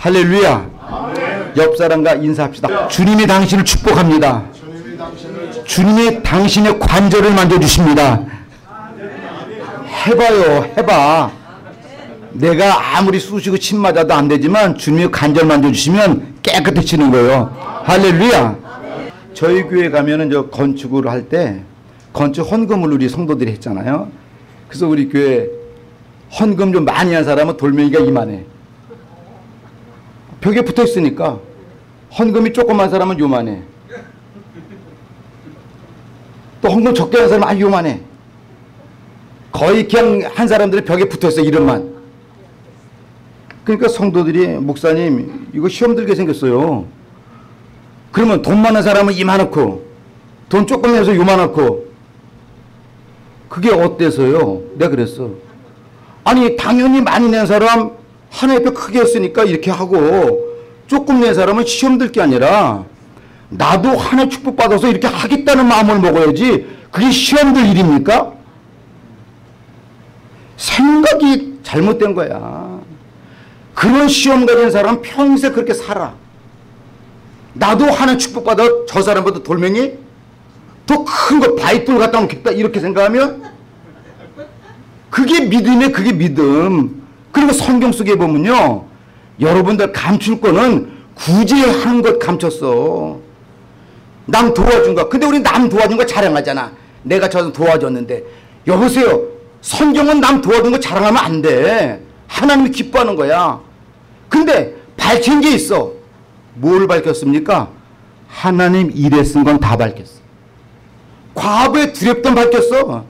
할렐루야. 옆 사람과 인사합시다. 주님이 당신을 축복합니다. 주님이 당신의 관절을 만져주십니다. 해봐요, 해봐. 내가 아무리 쑤시고 침 맞아도 안 되지만 주님의 관절 만져주시면 깨끗해지는 거예요. 할렐루야. 저희 교회 가면은 저 건축을 할 때 건축 헌금을 우리 성도들이 했잖아요. 그래서 우리 교회 헌금 좀 많이 한 사람은 돌멩이가 이만해. 벽에 붙어 있으니까 헌금이 조그만 사람은 요만해. 또 헌금 적게 한 사람은 아 요만해. 거의 그냥 한 사람들이 벽에 붙어 있어 이름만. 그러니까 성도들이 목사님 이거 시험 들게 생겼어요. 그러면 돈 많은 사람은 이만하고 돈 조금 내서 요만하고 그게 어때서요? 내가 그랬어. 아니 당연히 많이 낸 사람 하나의 표 크게 했으니까 이렇게 하고 조금 낸 사람은 시험 들 게 아니라 나도 하나 축복받아서 이렇게 하겠다는 마음을 먹어야지 그게 시험 들 일입니까? 생각이 잘못된 거야. 그런 시험 가진 사람은 평생 그렇게 살아. 나도 하나 축복받아 저 사람보다 돌멩이 더 큰 거 바위돌 갖다 놓겠다 이렇게 생각하면 그게 믿음에 그게 믿음. 그리고 성경 속에 보면요. 여러분들 감출 거는 구제하는 것 감췄어. 남 도와준 거. 근데 우리 남 도와준 거 자랑하잖아. 내가 저 도와줬는데. 여보세요. 성경은 남 도와준 거 자랑하면 안 돼. 하나님이 기뻐하는 거야. 근데 밝힌 게 있어. 뭘 밝혔습니까? 하나님 일에 쓴 건 다 밝혔어. 과거에 두렵던 밝혔어.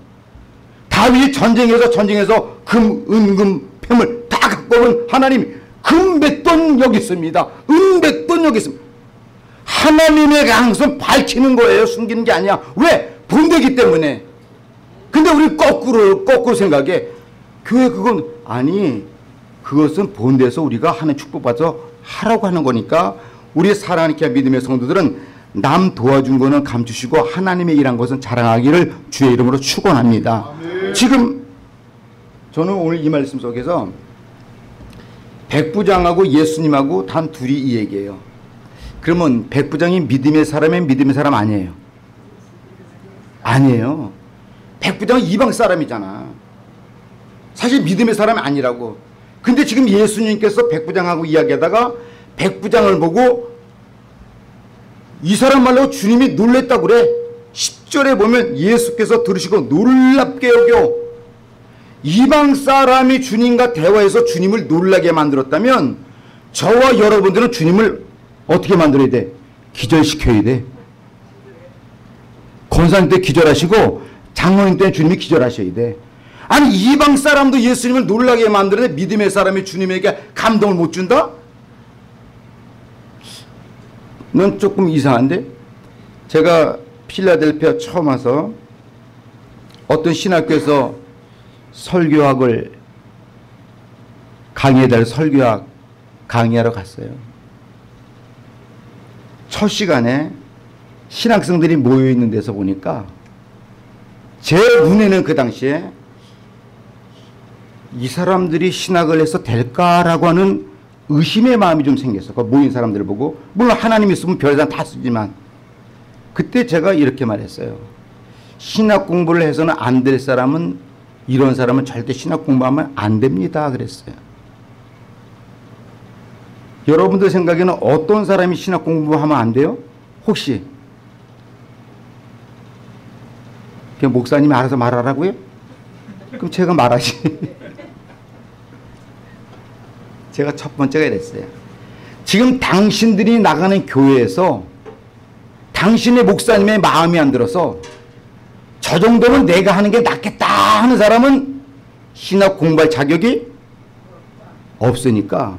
다윗 전쟁에서 전쟁에서 금, 은금, 폐물 다 갖고 온 하나님 금뱃돈 여기 있습니다. 은뱃돈 여기 있습니다. 하나님의 강선 밝히는 거예요. 숨기는 게 아니야. 왜? 본대기 때문에. 근데 우리 거꾸로 거꾸로 생각해. 교회 그건 아니 그것은 본대에서 우리가 하는 축복받아 하라고 하는 거니까 우리 사랑하는 믿음의 성도들은 남 도와준 거는 감추시고 하나님의 일한 것은 자랑하기를 주의 이름으로 축원합니다. 지금 저는 오늘 이 말씀 속에서 백부장하고 예수님하고 단 둘이 이 얘기예요. 그러면 백부장이 믿음의 사람이 믿음의 사람 아니에요. 아니에요. 백부장은 이방 사람이잖아. 사실 믿음의 사람이 아니라고. 근데 지금 예수님께서 백부장하고 이야기하다가 백부장을 보고 이 사람 말로 주님이 놀랬다고 그래. 10절에 보면 예수께서 들으시고 놀랍게 여겨 이방 사람이 주님과 대화해서 주님을 놀라게 만들었다면 저와 여러분들은 주님을 어떻게 만들어야 돼? 기절시켜야 돼. 권상 때 기절하시고 장로님 때 주님이 기절하셔야 돼. 아니 이방 사람도 예수님을 놀라게 만드는데 믿음의 사람이 주님에게 감동을 못 준다? 넌 조금 이상한데? 제가 필라델피아 처음 와서 어떤 신학교에서 설교학을 강의에 달 설교학 강의하러 갔어요. 첫 시간에 신학생들이 모여 있는 데서 보니까 제 눈에는 그 당시에 이 사람들이 신학을 해서 될까라고 하는 의심의 마음이 좀 생겼어. 그 모인 사람들을 보고 물론 하나님 있으면 별상 다 쓰지만 그때 제가 이렇게 말했어요. 신학 공부를 해서는 안 될 사람은 이런 사람은 절대 신학 공부하면 안 됩니다. 그랬어요. 여러분들 생각에는 어떤 사람이 신학 공부하면 안 돼요? 혹시 그냥 목사님이 알아서 말하라고요? 그럼 제가 말하지. 제가 첫 번째가 이랬어요. 지금 당신들이 나가는 교회에서 당신의 목사님의 마음이 안 들어서 저 정도면 내가 하는 게 낫겠다 하는 사람은 신학 공부할 자격이 없으니까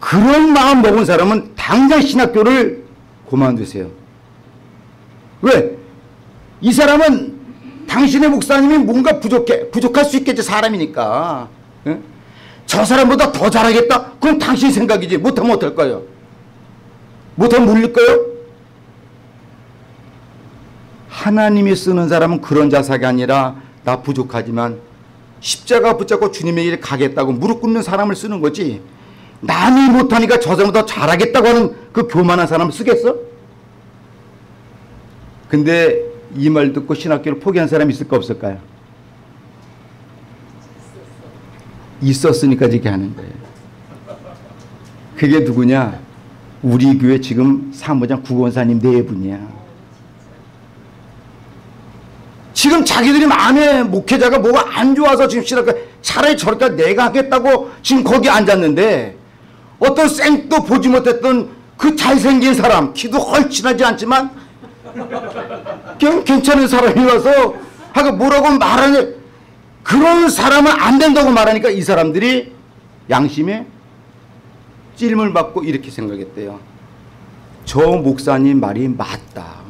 그런 마음 먹은 사람은 당장 신학교를 그만두세요. 왜? 이 사람은 당신의 목사님이 뭔가 부족해, 부족할 수 있겠지, 사람이니까. 응? 저 사람보다 더 잘하겠다? 그럼 당신 생각이지. 못하면 어떨까요? 못하면 물릴까요? 하나님이 쓰는 사람은 그런 자세가 아니라 나 부족하지만 십자가 붙잡고 주님의 길 가겠다고 무릎 꿇는 사람을 쓰는 거지. 남이 못하니까 저 사람보다 잘하겠다고 하는 그 교만한 사람 쓰겠어? 근데 이 말 듣고 신학교를 포기한 사람이 있을까 없을까요? 있었으니까 이렇게 하는 거예요. 그게 누구냐? 우리 교회 지금 사무장 국원사님 네 분이야. 지금 자기들이 마음에 목회자가 뭐가 안 좋아서 지금 싫어까 차라리 저렇게 내가 하겠다고 지금 거기 앉았는데 어떤 생도 보지 못했던 그 잘생긴 사람 키도 헐친하지 않지만 괜찮은 사람이 와서 하고 뭐라고 말하는 그런 사람은 안 된다고 말하니까 이 사람들이 양심에 찔물 받고 이렇게 생각했대요. 저 목사님 말이 맞다.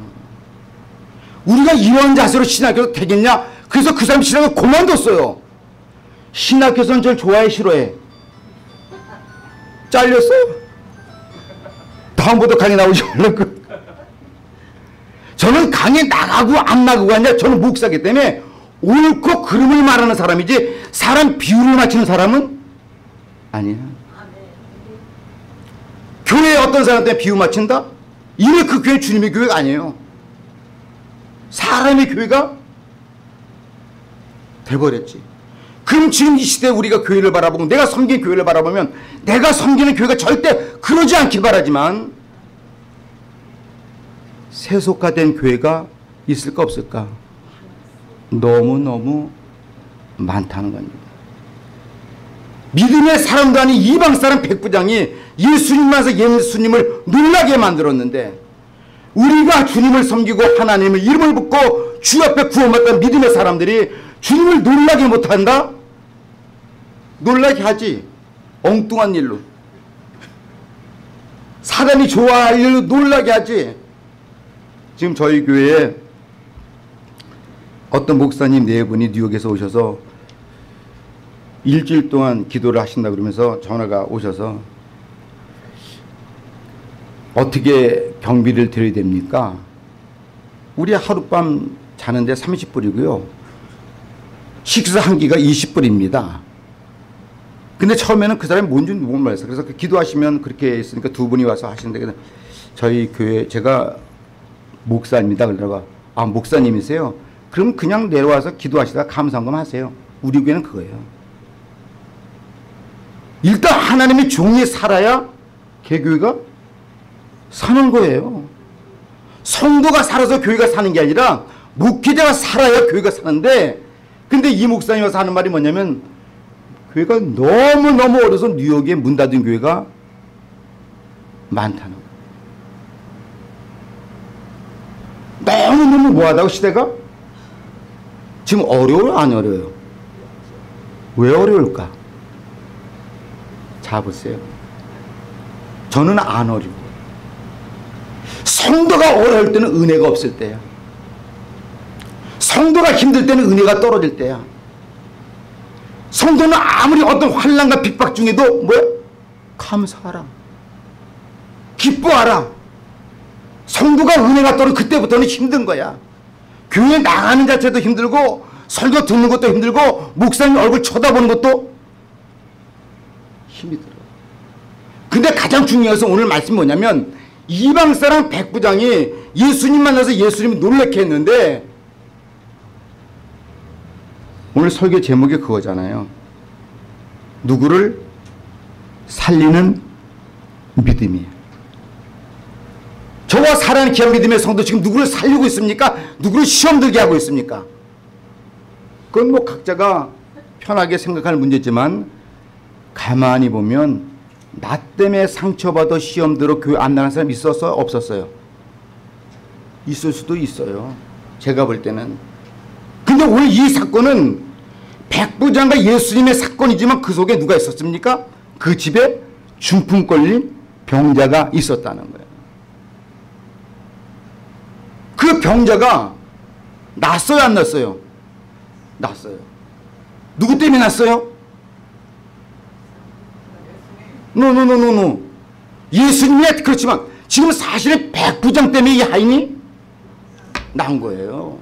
우리가 이런 자세로 신학교 되겠냐? 그래서 그 사람 신학을 그만뒀어요. 신학교선 절 좋아해 싫어해? 잘렸어? 다음부터 강의 나오지 말라고. 저는 강의 나가고 안 나가고 아니라 저는 목사기 때문에 옳고 그름을 말하는 사람이지 사람 비율을 맞추는 사람은 아니야. 교회에 어떤 사람한테 비유 맞춘다? 이미 그 교회 주님의 교회가 아니에요. 사람의 교회가 돼버렸지. 그럼 지금 이 시대에 우리가 교회를 바라보고 내가 섬기는 교회를 바라보면 내가 섬기는 교회가 절대 그러지 않길 바라지만 세속화된 교회가 있을까 없을까? 너무너무 많다는 겁니다. 믿음의 사람도 아닌 이방 사람 백부장이 예수님만서 예수님을 놀라게 만들었는데 우리가 주님을 섬기고 하나님의 이름을 붙고 주 앞에 구원받던 믿음의 사람들이 주님을 놀라게 못한다? 놀라게 하지. 엉뚱한 일로. 사람이 좋아할 일로 놀라게 하지. 지금 저희 교회에 어떤 목사님 네 분이 뉴욕에서 오셔서 일주일 동안 기도를 하신다 그러면서 전화가 오셔서 어떻게 경비를 드려야 됩니까? 우리 하룻밤 자는데 30불이고요. 식사 한 끼가 20불입니다. 근데 처음에는 그 사람이 뭔지 못 말했어. 그래서 그 기도하시면 그렇게 했으니까 두 분이 와서 하시는데 저희 교회 제가 목사입니다. 그러다가 아 목사님이세요? 그럼 그냥 내려와서 기도하시다 감사한금 하세요. 우리 교회는 그거예요. 일단 하나님의 종이 살아야 개교회가 사는 거예요. 성도가 살아서 교회가 사는 게 아니라 목회자가 살아야 교회가 사는데 근데 이 목사님 와서 하는 말이 뭐냐면 교회가 너무너무 어려서 뉴욕에 문 닫은 교회가 많다는 거예요. 너무너무 뭐하다고 시대가? 지금 어려워요? 안 어려워요? 왜 어려울까? 자 보세요. 저는 안 어려워. 성도가 어려울 때는 은혜가 없을 때야. 성도가 힘들 때는 은혜가 떨어질 때야. 성도는 아무리 어떤 환란과 핍박 중에도 뭐야? 감사하라. 기뻐하라. 성도가 은혜가 떨어 그때부터는 힘든 거야. 교회 나가는 자체도 힘들고 설교 듣는 것도 힘들고 목사님 얼굴 쳐다보는 것도 힘이 들어. 근데 가장 중요해서 오늘 말씀이 뭐냐면 이방 사람 백부장이 예수님 만나서 예수님 놀래게 했는데 오늘 설교 제목이 그거잖아요. 누구를 살리는 믿음이에요. 저와 살아는 귀한 믿음의 성도 지금 누구를 살리고 있습니까? 누구를 시험 들게 하고 있습니까? 그건 뭐 각자가 편하게 생각할 문제지만 가만히 보면 나 때문에 상처받아 시험 들어 교회 안 나간 사람 있었어? 없었어요? 있을 수도 있어요. 제가 볼 때는. 근데 오늘 이 사건은 백부장과 예수님의 사건이지만 그 속에 누가 있었습니까? 그 집에 중풍 걸린 병자가 있었다는 거예요. 그 병자가 났어요, 안 났어요? 났어요. 누구 때문에 났어요? 노노노노노. 예수님이 그렇지만 지금 사실은 백부장 때문에 이 하인이 나온 거예요.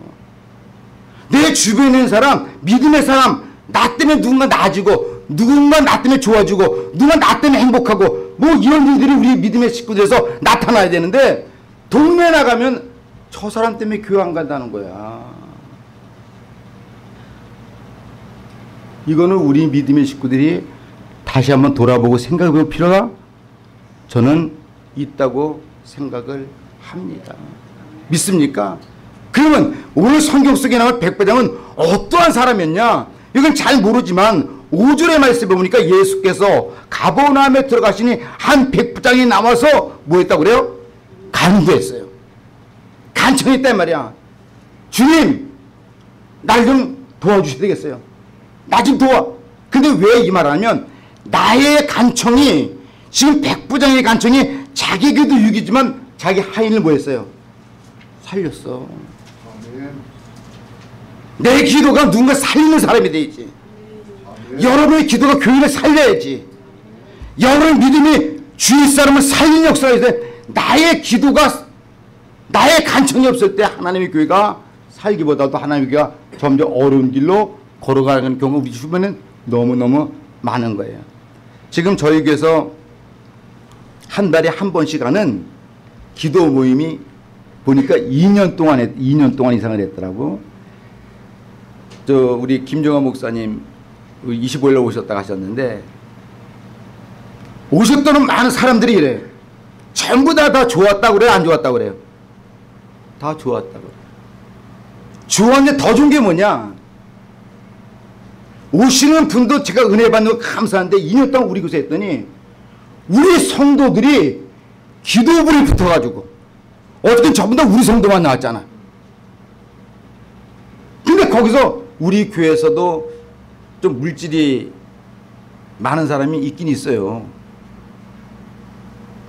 내 주변에 있는 사람, 믿음의 사람, 나 때문에 누군가 나아지고 누군가 나 때문에 좋아지고 누가 나 때문에 행복하고 뭐 이런 일들이 우리 믿음의 식구들에서 나타나야 되는데 동네 나가면 저 사람 때문에 교회 안 간다는 거야. 이거는 우리 믿음의 식구들이 다시 한번 돌아보고 생각해 볼 필요가 저는 있다고 생각을 합니다. 믿습니까? 그러면 오늘 성경 속에 나온 백부장은 어떠한 사람이었냐? 이건 잘 모르지만 5절의 말씀에 보니까 예수께서 가보나움에 들어가시니 한 백부장이 나와서 뭐 했다고 그래요? 간구했어요. 간청했단 말이야. 주님, 날 좀 도와주셔야 되겠어요. 나 좀 도와. 근데 왜 이 말하면 나의 간청이 지금 백부장의 간청이 자기 기도 유기지만 자기 하인을 뭐 했어요? 살렸어. 내 기도가 누군가 살리는 사람이 돼야지. 여러분의 기도가 교회를 살려야지. 여러분의 믿음이 주위 사람을 살리는 역사가 있어야 나의 기도가 나의 간청이 없을 때 하나님의 교회가 살기보다도 하나님의 교회가 점점 어려운 길로 걸어가는 경우가 우리 주변에 너무너무 많은 거예요. 지금 저희 교회에서 한 달에 한 번씩 하는 기도 모임이 보니까 2년 동안 했, 2년 동안 이상을 했더라고. 저 우리 김정환 목사님 25일날 오셨다 가셨는데 오셨던 많은 사람들이 이래. 전부 다 다 좋았다고 그래요? 안 좋았다고 그래요? 다 좋았다고. 좋았는데 더 좋은 게 뭐냐? 오시는 분도 제가 은혜 받는 거 감사한데 2년 동안 우리 교회 했더니 우리 성도들이 기도불이 붙어가지고 어떻게 전부 다 우리 성도만 나왔잖아. 근데 거기서 우리 교회에서도 좀 물질이 많은 사람이 있긴 있어요.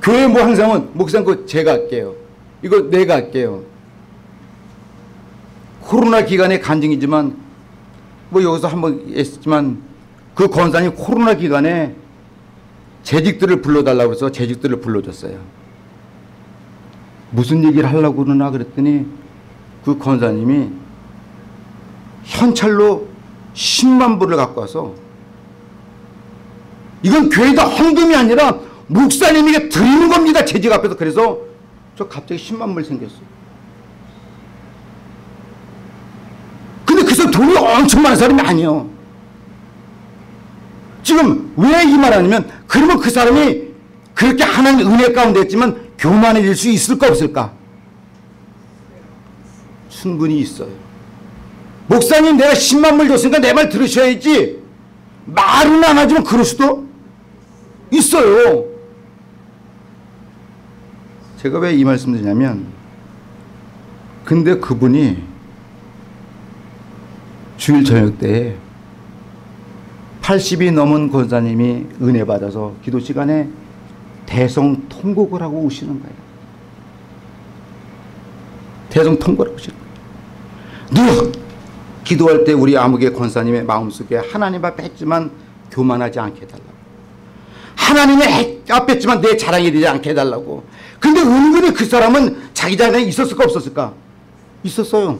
교회 뭐 항상은 목사님 그 제가 할게요. 이거 내가 할게요. 코로나 기간의 간증이지만 뭐 여기서 한번 했지만 그 권사님 코로나 기간에 재직들을 불러달라고 해서 재직들을 불러줬어요. 무슨 얘기를 하려고 그러나 그랬더니 그 권사님이 현찰로 10만 불을 갖고 와서 이건 교회다 헌금이 아니라 목사님에게 드리는 겁니다. 재직 앞에서. 그래서 저 갑자기 10만 불 생겼어요. 근데 그 사람 돈이 엄청 많은 사람이 아니에요. 지금 왜 이 말 하냐면 그러면 그 사람이 그렇게 하나님 은혜 가운데 있지만 교만해질 수 있을까 없을까? 충분히 있어요. 목사님 내가 10만 불 줬으니까 내 말 들으셔야지. 말은 안 하지만 그럴 수도 있어요. 제가 왜 이 말씀 드리냐면 근데 그분이 주일 저녁 때 80이 넘은 권사님이 은혜 받아서 기도 시간에 대성 통곡을 하고 오시는 거예요. 대성 통곡을 하고 오시는 거예요. 늘 기도할 때 우리 아무개 권사님의 마음속에 하나님 앞에 했지만 교만하지 않게 해달라고. 하나님의 앞에 했지만 내 자랑이 되지 않게 해달라고. 근데 은근히 그 사람은 자기 자랑이 있었을까 없었을까? 있었어요.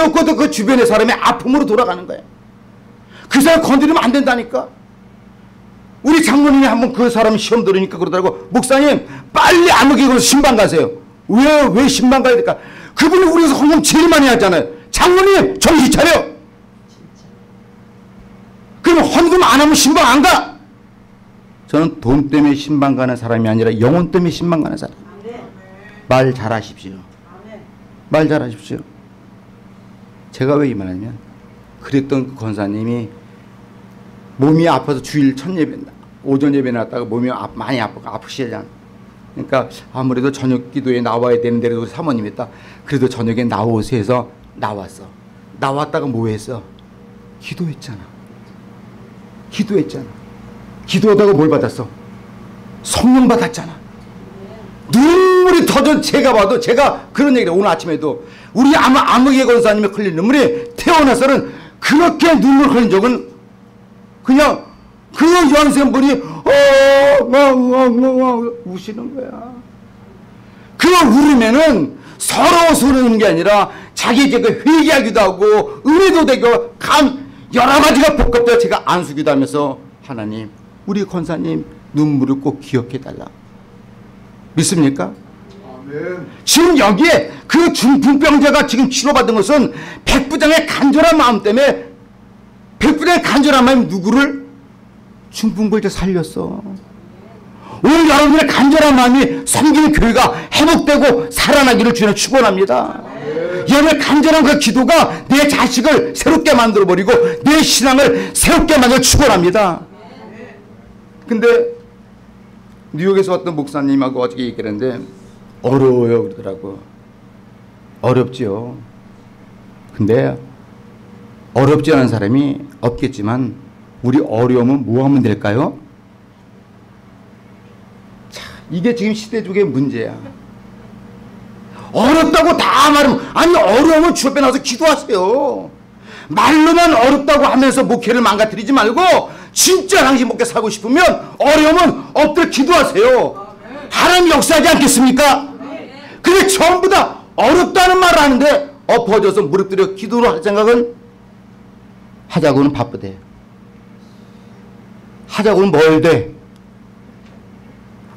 해놓고도 그 주변의 사람의 아픔으로 돌아가는 거예요. 그 사람 건드리면 안 된다니까. 우리 장모님이 한번 그 사람 시험 들으니까 그러더라고. 목사님, 빨리 암흑기로 신방 가세요. 왜, 왜 신방 가야 될까? 그분이 우리에서 헌금 제일 많이 하잖아요. 장모님, 정신 차려! 그럼 헌금 안 하면 신방 안 가! 저는 돈 때문에 신방 가는 사람이 아니라 영혼 때문에 신방 가는 사람. 말 잘하십시오. 말 잘하십시오. 제가 왜 이 말하냐면, 그랬던 그 권사님이 몸이 아파서 주일 첫 예배, 오전 예배 나왔다가 몸이 아, 많이 아프, 아프시잖아. 그러니까 아무래도 저녁 기도에 나와야 되는데 우리 사모님 했다. 그래도 저녁에 나오세요 해서 나왔어. 나왔다가 뭐 했어? 기도했잖아. 기도했잖아. 기도하다가 뭘 받았어? 성령 받았잖아. 눈물이 터져 제가 봐도 제가 그런 얘기를 오늘 아침에도 우리 아마 아무개 권사님의 흘린 눈물이 태어나서는 그렇게 눈물 흘린 적은 그냥 그 연생분이 어어어어 우시는 거야. 그 울으면은 서러워서 우는 게 아니라 자기 이제 그 회개하기도 하고 은혜도 되고 감 여러 가지가 복합되어 제가 안수기도 하면서 하나님 우리 권사님 눈물을 꼭 기억해 달라. 믿습니까? 지금 여기에 그 중풍병자가 지금 치료받은 것은 백부장의 간절한 마음 때문에 백부장의 간절한 마음 누구를 중풍병자 살렸어. 오늘 여러분의 간절한 마음이 섬기는 교회가 회복되고 살아나기를 주님 축원합니다. 여러분의 간절한 그 기도가 내 자식을 새롭게 만들어 버리고 내 신앙을 새롭게 만들어 축원합니다. 근데 뉴욕에서 왔던 목사님하고 어저께 얘기를 했는데 어려워요 그러더라고. 어렵지요. 근데 어렵지 않은 사람이 없겠지만 우리 어려움은 뭐 하면 될까요? 자, 이게 지금 시대적의 문제야. 어렵다고 다 말하면 아니 어려우면 주 앞에 나와서 기도하세요. 말로만 어렵다고 하면서 목회를 망가뜨리지 말고 진짜 당신 목회 사고 싶으면 어려우면 엎드려 기도하세요. 하나님 역사하지 않겠습니까? 근데 전부 다 어렵다는 말을 하는데 엎어져서 무릎 들여 기도를 할 생각은 하자고는 바쁘대. 하자고는 멀대.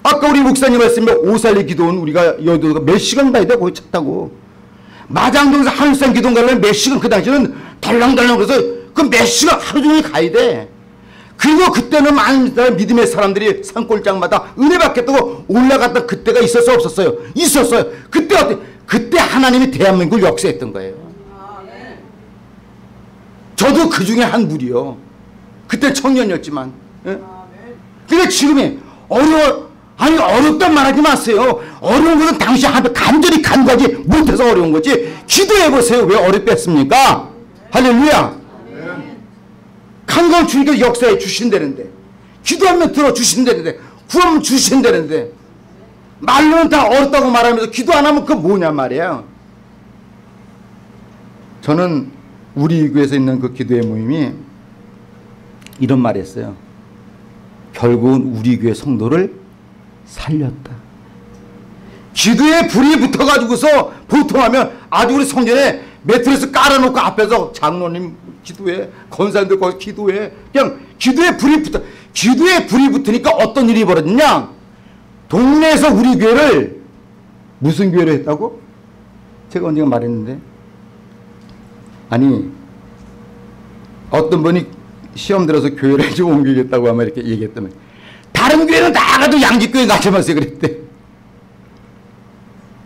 아까 우리 목사님 말씀에 오살리 기도원 우리가 여도가 몇 시간 가야 돼 거기 차 타고 마장동에서 한산 기도원 가려면 몇 시간 그 당시는 덜렁덜렁 그래서 그 몇 시간 하루 종일 가야 돼 그리고 그때는 많은 믿음의 사람들이 산골장마다 은혜 받겠다고 올라갔던 그때가 있었어 없었어요 있었어요 그때 어때 그때 하나님이 대한민국을 역사했던 거예요 저도 그 중에 한 무리요 그때 청년이었지만 예? 근데 지금이 어려워 아니 어렵단 말하지 마세요. 어려운 것은 당시 간절히 간과하지 못해서 어려운 거지. 기도해 보세요. 왜 어렵겠습니까? 할렐루야. 간과한 주님께서 역사해 주신다는데 기도하면 들어주신다는데 구하면 주신다는데 말로는 다 어렵다고 말하면서 기도 안 하면 그 뭐냐 말이에요. 저는 우리 교회에서 있는 그 기도의 모임이 이런 말 했어요. 결국은 우리 교회 성도를 살렸다. 기도에 불이 붙어가지고서 보통 하면 아주 우리 성전에 매트리스 깔아놓고 앞에서 장로님 기도해, 건사님들 거기 기도해. 그냥 기도에 불이 붙어. 기도에 불이 붙으니까 어떤 일이 벌어졌냐? 동네에서 우리 교회를 무슨 교회로 했다고? 제가 언젠가 말했는데. 아니, 어떤 분이 시험 들어서 교회를 좀 옮기겠다고 하면 이렇게 얘기했다면 다른 교회는 나가도 양지교회 가셔봤어요 그랬대.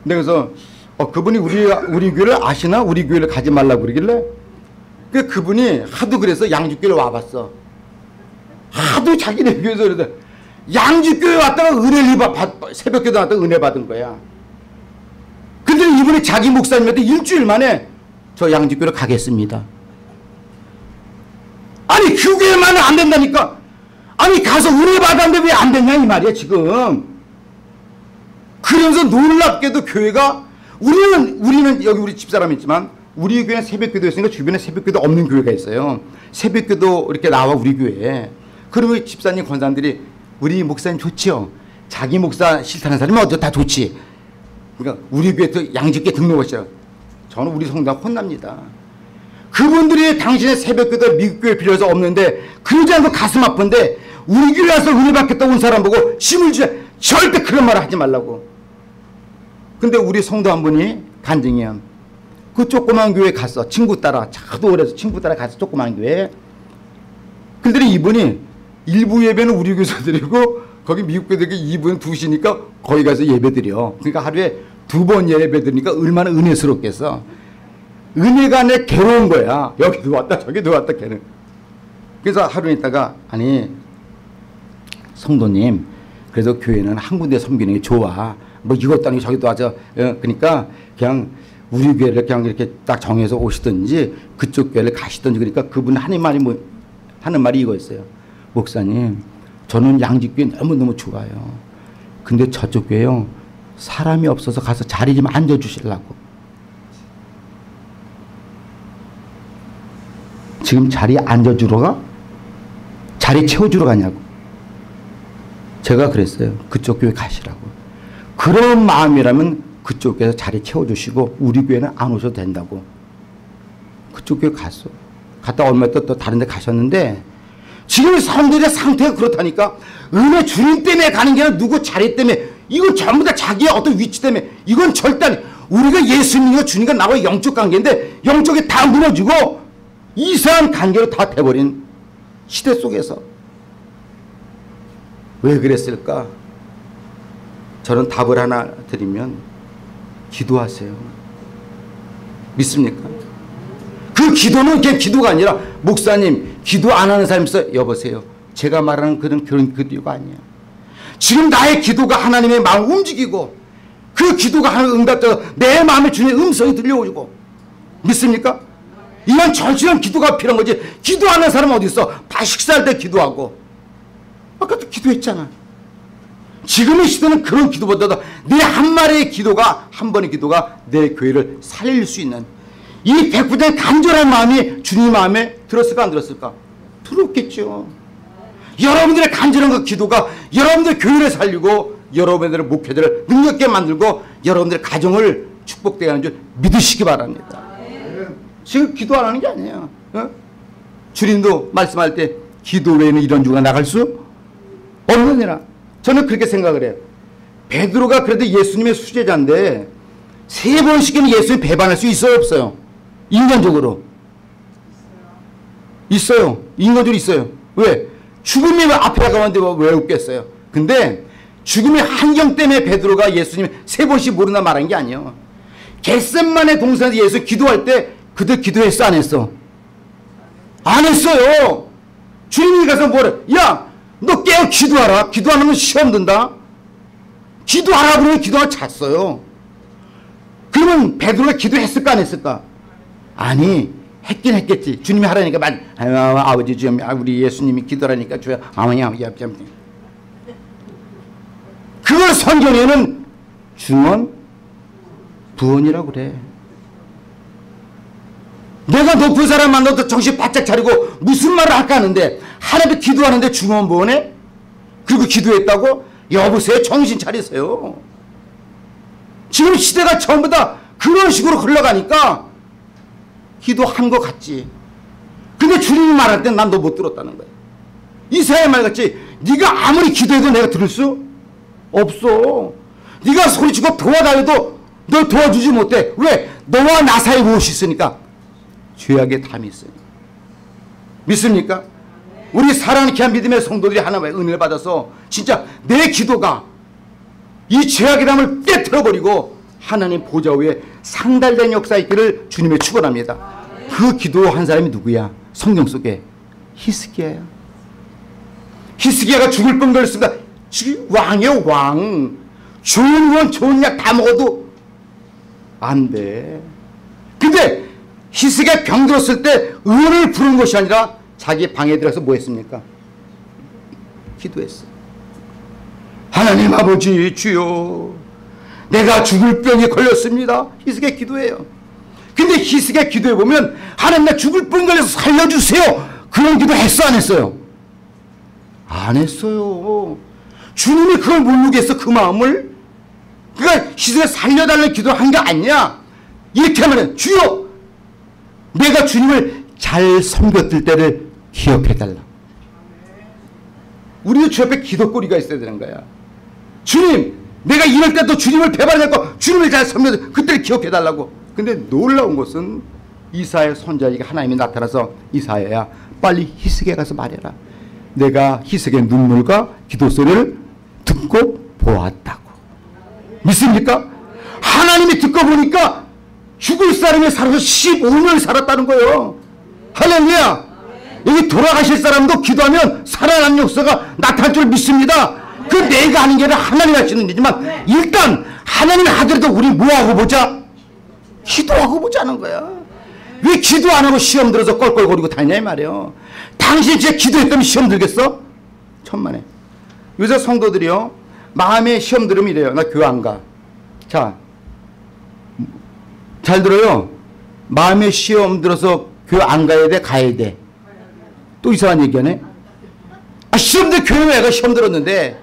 그래서 어, 그분이 우리 우리 교회를 아시나 우리 교회를 가지 말라 그러길래 그 그분이 하도 그래서 양지교회를 와봤어. 하도 자기네 교회에서 그래서 양지교회 왔다가 은혜를 받 새벽기도 왔다가 은혜 받은 거야. 근데 이분이 자기 목사님한테 일주일 만에 저 양지교회를 가겠습니다. 아니 교회만 안 된다니까. 아니 가서 은혜 받았는데 왜안 됐냐 이 말이야 지금. 그러면서 놀랍게도 교회가 우리는 우리는 여기 우리 집사람 있지만 우리 교회는 새벽 기도 있으니까 주변에 새벽 기도 없는 교회가 있어요. 새벽 기도 이렇게 나와 우리 교회에. 그러면 집사님 권사님들이 우리 목사님 좋지요. 자기 목사 싫다는 사람이 어디 다 좋지. 그러니까 우리 교회 양직계 등록하셔. 저는 우리 성당 혼납니다. 그분들이 당신의 새벽 기도 미국 교회 필요해서 없는데 그러지 않고 가슴 아픈데 우리 교회 와서 은혜 받겠다 온 사람 보고 힘을 주자. 절대 그런 말 하지 말라고. 근데 우리 성도 한 분이 간증이야. 그 조그만 교회 갔어. 친구 따라. 자도 오래서 친구 따라 가서 조그만 교회. 근데 이분이 일부 예배는 우리 교회에서 드리고 거기 미국 교회 들 2분 2시니까 거기 가서 예배 드려. 그러니까 하루에 두 번 예배 드리니까 얼마나 은혜스럽겠어. 은혜가 내 괴로운 거야. 여기도 왔다 저기도 왔다 걔는. 그래서 하루 있다가 아니 성도님 그래도 교회는 한 군데 섬기는 게 좋아. 뭐 이것도 아니고 저기도 와서 어, 그러니까 그냥 우리 교회를 그냥 이렇게 딱 정해서 오시든지 그쪽 교회를 가시든지 그러니까 그분 하는 말이 뭐 하는 말이 이거였어요. 목사님 저는 양지교회 너무너무 좋아요. 근데 저쪽 교회요 사람이 없어서 가서 자리 좀 앉아주시려고. 지금 자리에 앉아 주러 가? 자리 채워 주러 가냐고. 제가 그랬어요. 그쪽 교회 가시라고. 그런 마음이라면 그쪽 교회에서 자리 채워주시고 우리 교회는 안 오셔도 된다고. 그쪽 교회 갔어. 갔다 얼마 또, 또 다른 데 가셨는데 지금 성도들의 상태가 그렇다니까 은혜 주님 때문에 가는 게 아니라 누구 자리 때문에 이건 전부 다 자기의 어떤 위치 때문에 이건 절대 우리가 예수님과 주님과 나와 영적 관계인데 영적이 다 무너지고 이상한 관계로 다 돼버린 시대 속에서 왜 그랬을까? 저는 답을 하나 드리면 기도하세요. 믿습니까? 그 기도는 그냥 기도가 아니라 목사님 기도 안 하는 사람 있어 여보세요. 제가 말하는 그런 그런 기도가 아니야. 지금 나의 기도가 하나님의 마음 움직이고 그 기도가 하나님 응답돼서 내 마음에 주님의 음성이 들려오고 믿습니까? 이건 절실한 기도가 필요한 거지. 기도하는 사람은 어디 있어? 다 식사할 때 기도하고 아까도 기도했잖아. 지금의 시대는 그런 기도보다도 내 한 마리의 기도가 한 번의 기도가 내 교회를 살릴 수 있는 이 백부장 간절한 마음이 주님 마음에 들었을까 안 들었을까? 들었겠죠. 여러분들의 간절한 그 기도가 여러분들 교회를 살리고 여러분들의 목회들을 능력있게 만들고 여러분들의 가정을 축복되게 하는 줄 믿으시기 바랍니다. 지금 기도 안 하는 게 아니에요. 어? 주님도 말씀할 때 기도 외에는 이런 주가 나갈 수 없느니라. 저는 그렇게 생각을 해요. 베드로가 그래도 예수님의 수제자인데 세 번씩은 예수님 배반할 수 있어요 없어요? 인간적으로. 있어요. 인간적으로 있어요. 왜? 죽음이 앞에 가는데 왜 웃겠어요? 근데 죽음의 환경 때문에 베드로가 예수님 세 번씩 모르나 말한 게 아니에요. 겟셋만의 동산에서 예수 기도할 때 그들 기도했어 안 했어? 안 했어요. 주님이 가서 뭐래? 야, 너 깨어 기도하라. 기도하는 건 시험 든다. 기도하라 그러면 기도하 잤어요. 그러면 베드로가 기도했을까 안 했을까? 아니 했긴 했겠지. 주님이 하라니까 만 아, 버지 주님 아, 우리 예수님이 기도하니까 주여 아버지 아버지 아버지 그걸 성경에는 중원 부원이라고 그래. 내가 높은 사람 만나도 정신 바짝 차리고 무슨 말을 할까 하는데 하나님 기도하는데 중원 부원에 그리고 기도했다고 여보세요 정신 차리세요. 지금 시대가 전부 다 그런 식으로 흘러가니까 기도한 것 같지. 근데 주님이 말할 땐 난 너 못 들었다는 거야. 이사야 말같이 네가 아무리 기도해도 내가 들을 수 없어. 네가 소리치고 도와달래도 너 도와주지 못해. 왜? 너와 나 사이에 무엇이 있으니까? 죄악의 담이 있으니까. 믿습니까? 우리 사랑하는 귀한 믿음의 성도들이 하나님의 은혜를 받아서 진짜 내 기도가 이 죄악의 담을 깨뜨려버리고 하나님 보좌 위에 상달된 역사 있기를 주님의 축원합니다. 그 기도한 사람이 누구야? 성경 속에 히스기야야. 히스기야가 죽을 뻔 걸렸습니다. 왕이요 왕. 좋은 원 좋은 약 다 먹어도 안 돼. 근데 히스기야 병 들었을 때 의원을 부른 것이 아니라 자기 방에 들어서 뭐 했습니까? 기도했어. 하나님 아버지 주여 내가 죽을 병에 걸렸습니다. 히스기야 기도해요. 근데 히스기야 기도해 보면 하나님 나 죽을 병 걸려서 살려주세요. 그런 기도 했어 안 했어요? 안 했어요. 주님이 그걸 모르겠어 그 마음을. 그러니까 히스기야 살려달라는 기도한 게 아니야. 이렇게 하면 주여 내가 주님을 잘 섬겼을 때를 기억해달라. 우리도 주 옆에 기도거리가 있어야 되는 거야. 주님 내가 이럴 때도 주님을 배반했고 주님을 잘 섬겨 그때를 기억해달라고. 근데 놀라운 것은 이사의 손자에게 하나님이 나타나서 이사야야 빨리 희석에 가서 말해라. 내가 희석의 눈물과 기도 소리를 듣고 보았다고. 믿습니까? 하나님이 듣고 보니까 죽을 사람이 살아서 15년 살았다는 거예요. 할렐루야. 여기 돌아가실 사람도 기도하면 살아난 역사가 나타날 줄 믿습니다. 그 내가 하는 게 아니라 하나님 하시는 일이지만 일단 하나님이 하더라도 우리 뭐하고 보자? 기도하고 보자는 거야. 왜 기도 안 하고 시험 들어서 껄껄거리고 다니냐 이 말이에요. 당신 진짜 기도했다면 시험 들겠어? 천만에. 요새 성도들이요. 마음에 시험 들으면 이래요. 나 교회 안 가. 자, 잘 들어요. 마음에 시험 들어서 교회 안 가야 돼? 가야 돼? 또 이상한 얘기하네. 아, 시험 들 교회 애가 시험 들었는데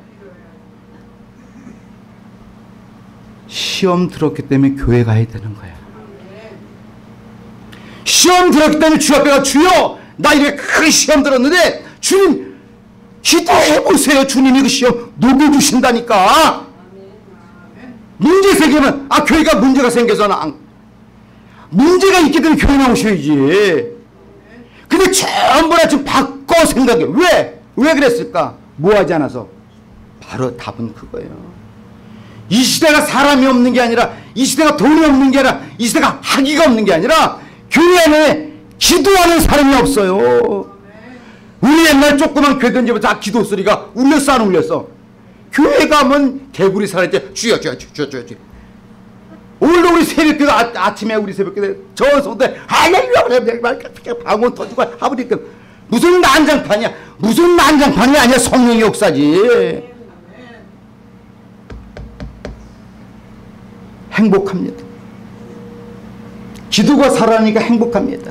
시험 들었기 때문에 교회 가야 되는 거야. 시험 들었기 때문에 주 앞에 주여 나 이렇게 큰 시험 들었는데 주님 기도해 보세요. 주님이 그 시험 녹여주신다니까. 문제 생기면 아 교회가 문제가 생겨서는 안, 문제가 있기 때문에 교회 나오셔야지. 근데 전부 다 지금 바꿔 생각해. 왜? 왜 그랬을까? 뭐 하지 않아서? 바로 답은 그거예요. 이 시대가 사람이 없는 게 아니라 이 시대가 돈이 없는 게 아니라 이 시대가 학위가 없는 게 아니라 교회 안에 기도하는 사람이 없어요. 우리 옛날 조그만 교회던지부터 다 기도 소리가 울렸어 안 울렸어? 교회 가면 개구리 살할 때 주여 주여 주여 주여 주여 오늘도 우리 새벽기도 아, 아침에 우리 새벽기도 저성대 할렐루야 방언 터지고 하버니까 무슨 난장판이야? 무슨 난장판이 아니야? 성령의 역사지. 행복합니다. 기도가 살아나니까 행복합니다.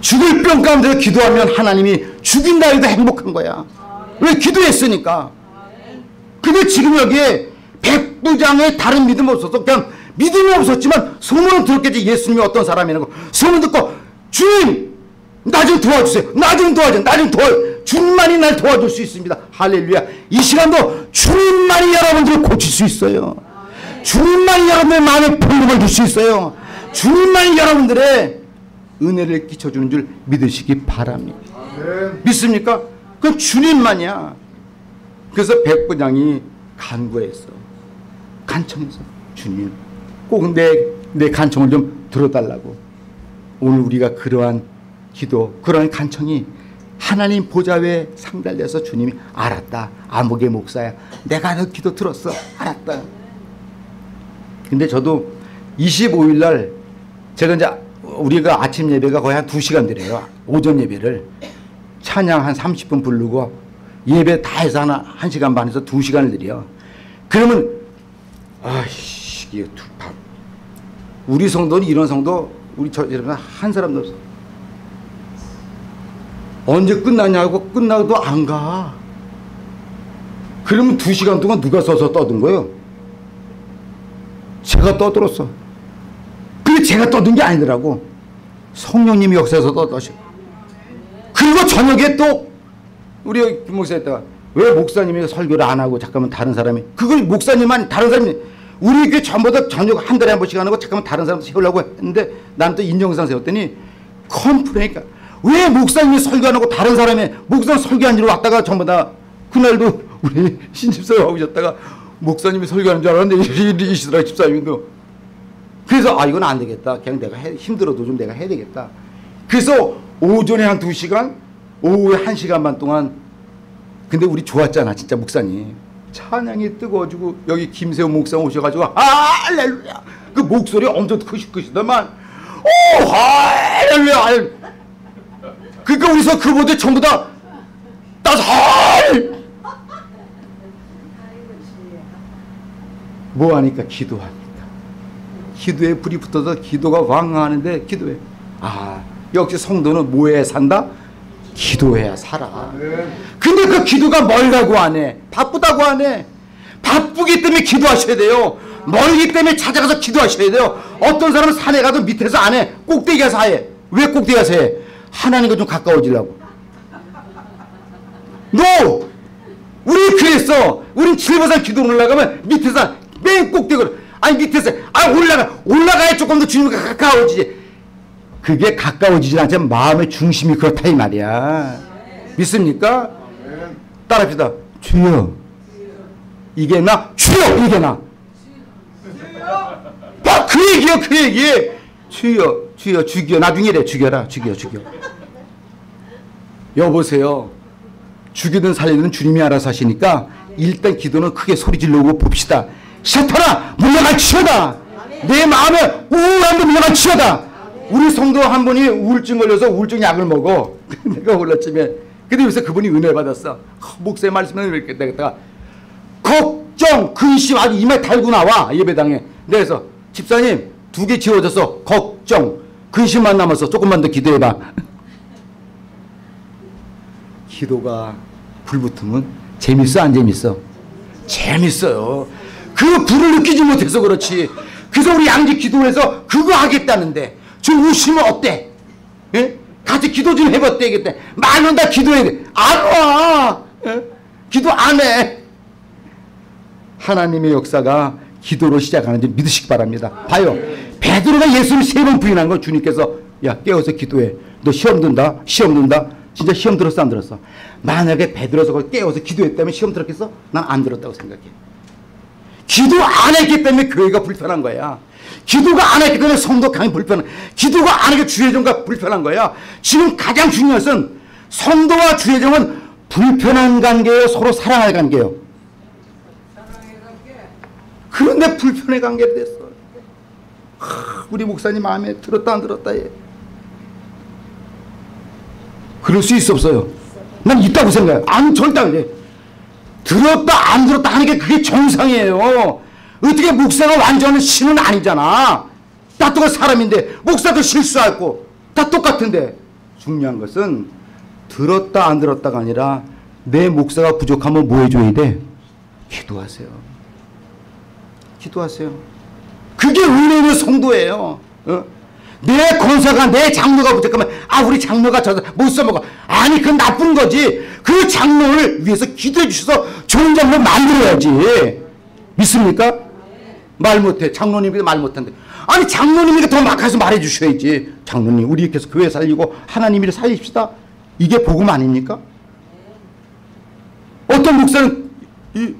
죽을 병 가운데 기도하면 하나님이 죽인다 해도 행복한 거야. 왜 기도했으니까? 근데 지금 여기에 백부장의 다른 믿음 없어서 그냥 믿음이 없었지만 소문은 들었겠지. 예수님이 어떤 사람이라고 소문 듣고 주님 나 좀 도와주세요. 나 좀 도와줘. 나 좀 도와. 주님만이 날 도와줄 수 있습니다. 할렐루야. 이 시간도 주님만이 여러분들을 고칠 수 있어요. 주님만이 여러분의 마음에 풍금을 줄 수 있어요. 주님만이 여러분들의 은혜를 끼쳐주는 줄 믿으시기 바랍니다. 믿습니까? 그건 주님만이야. 그래서 백부장이 간구했어. 간청해서 주님 꼭 내 내 간청을 좀 들어달라고. 오늘 우리가 그러한 기도 그러한 간청이 하나님 보좌 에 상달돼서 주님이 알았다. 암흑의 목사야. 내가 너 기도 들었어. 알았다. 근데 저도 25일 날 제가 이제 우리가 아침 예배가 거의 한 2시간 드려요. 오전 예배를 찬양 한 30분 부르고 예배 다 해서 하나, 한 시간 반에서 두 시간을 드려. 그러면, 아이씨, 이게. 우리 성도는 이런 성도, 우리 저, 여러분, 한 사람도 없어. 언제 끝나냐고 끝나도 안 가. 그러면 두 시간 동안 누가 서서 떠든 거예요? 제가 떠들었어. 근데 제가 떠든 게 아니더라고. 성령님이 역사에서 떠드셔. 그리고 저녁에 또 우리 김 목사 했다가 왜 목사님이 설교를 안 하고 잠깐만 다른 사람이 그걸 목사님만 다른 사람이 우리 교회 전부 다 저녁 한 달에 한 번씩 하는 거 잠깐만 다른 사람 세우려고 했는데 나는 또 인정상 세웠더니 컴플레니까 왜 목사님이 설교 안 하고 다른 사람이 목사님 설교 안 하러 왔다가 전부 다 그날도 우리 신집사가 오셨다가 목사님이 설교하는 줄 알았는데 이시더라 집사님도. 그래서 아 이건 안 되겠다. 그냥 내가 해, 힘들어도 좀 내가 해야 되겠다. 그래서 오전에 한 두 시간 오후에 한 시간 반 동안 근데 우리 좋았잖아 진짜 목사님 찬양이 뜨거워지고 여기 김세호 목사 오셔가지고 할렐루야. 그 목소리 엄청 크시크시더만. 오 할렐루야. 그러니까 우리서 그보다 전부 다 따살 뭐하니까 기도하니까. 기도에 불이 붙어서 기도가 왕하는데 기도해. 아 역시 성도는 뭐에 산다? 기도해야 살아. 근데 그 기도가 멀다고 안 해. 바쁘다고 안 해. 바쁘기 때문에 기도하셔야 돼요. 멀기 때문에 찾아가서 기도하셔야 돼요. 어떤 사람은 산에 가도 밑에서 안 해. 꼭대기 가서 해. 왜 꼭대기 가서 해? 하나님과 좀 가까워지려고. 너! 우리 그랬어. 우린 칠보산 기도 올라가면 밑에서 맨 꼭대기로. 아니 밑에서 아 올라가 올라가야 조금 더 주님과 가까워지지. 그게 가까워지지 않지만 마음의 중심이 그렇다 이 말이야. 믿습니까? 따라합시다. 주여. 이게 나? 주여! 이게 나? 봐, 그 얘기요, 그 얘기. 주여, 주여, 죽여. 나중에 죽여라. 죽여, 죽여. 여보세요. 죽이든 살리든 주님이 알아서 하시니까 일단 기도는 크게 소리 지르고 봅시다. 샤타라! 물러갈 치워다! 내 마음에 우울한데 물러갈 치워다! 우리 성도 한 분이 우울증 걸려서 우울증 약을 먹어. 내가 올랐지면. 근데 요새 그분이 은혜 받았어. 목사의 말씀을 이렇게 내다가 걱정, 근심 아주 이마에 달고 나와 예배당에. 그래서 집사님 두 개 지워져서 걱정, 근심만 남아서 조금만 더 기도해봐. 기도가 불붙으면 재밌어 안 재밌어? 재밌어요. 그 불을 느끼지 못해서 그렇지. 그래서 우리 양지 기도해서 그거 하겠다는데 지금 우시면 어때? 예? 같이 기도 좀 해봤대. 그때. 만원 다 기도해야 돼. 안 와. 예? 기도 안 해. 하나님의 역사가 기도로 시작하는지 믿으시기 바랍니다. 봐요. 베드로가 예수를 세 번 부인한 거 주님께서 야 깨워서 기도해. 너 시험 든다. 시험 든다. 진짜 시험 들었어 안 들었어? 만약에 베드로서 그걸 깨워서 기도했다면 시험 들었겠어? 난 안 들었다고 생각해. 기도 안 했기 때문에 교회가 불편한 거야. 기도가 안 했기 때문에 성도 강이 불편한 기도가 안 했기 주의종가 불편한 거야. 지금 가장 중요한 것은 성도와 주의종은 불편한 관계예요. 서로 사랑할 관계예요. 그런데 불편의 관계가 됐어. 하, 우리 목사님 마음에 들었다 안 들었다 해. 그럴 수 있어 없어요? 난 있다고 생각해. 안 절대 안 돼. 들었다 안 들었다 하는 게 그게 정상이에요. 어떻게 목사가 완전한 신은 아니잖아. 다 똑같은 사람인데 목사도 실수하고 다 똑같은데 중요한 것은 들었다 안 들었다가 아니라 내 목사가 부족하면 뭐 해줘야 돼? 기도하세요. 기도하세요. 그게 은혜의 성도예요. 어? 내 권사가 내 장로가 부족하면 아 우리 장로가 저못 써먹어 아니 그건 나쁜 거지 그 장로를 위해서 기도해 주셔서 좋은 장로 만들어야지 믿습니까? 말 못해. 장로님이 말 못한대 아니 장로님이 더 막해서 말해 주셔야지. 장로님 우리께서 교회 살리고 하나님을 살립시다. 이게 복음 아닙니까? 어떤 목사는 이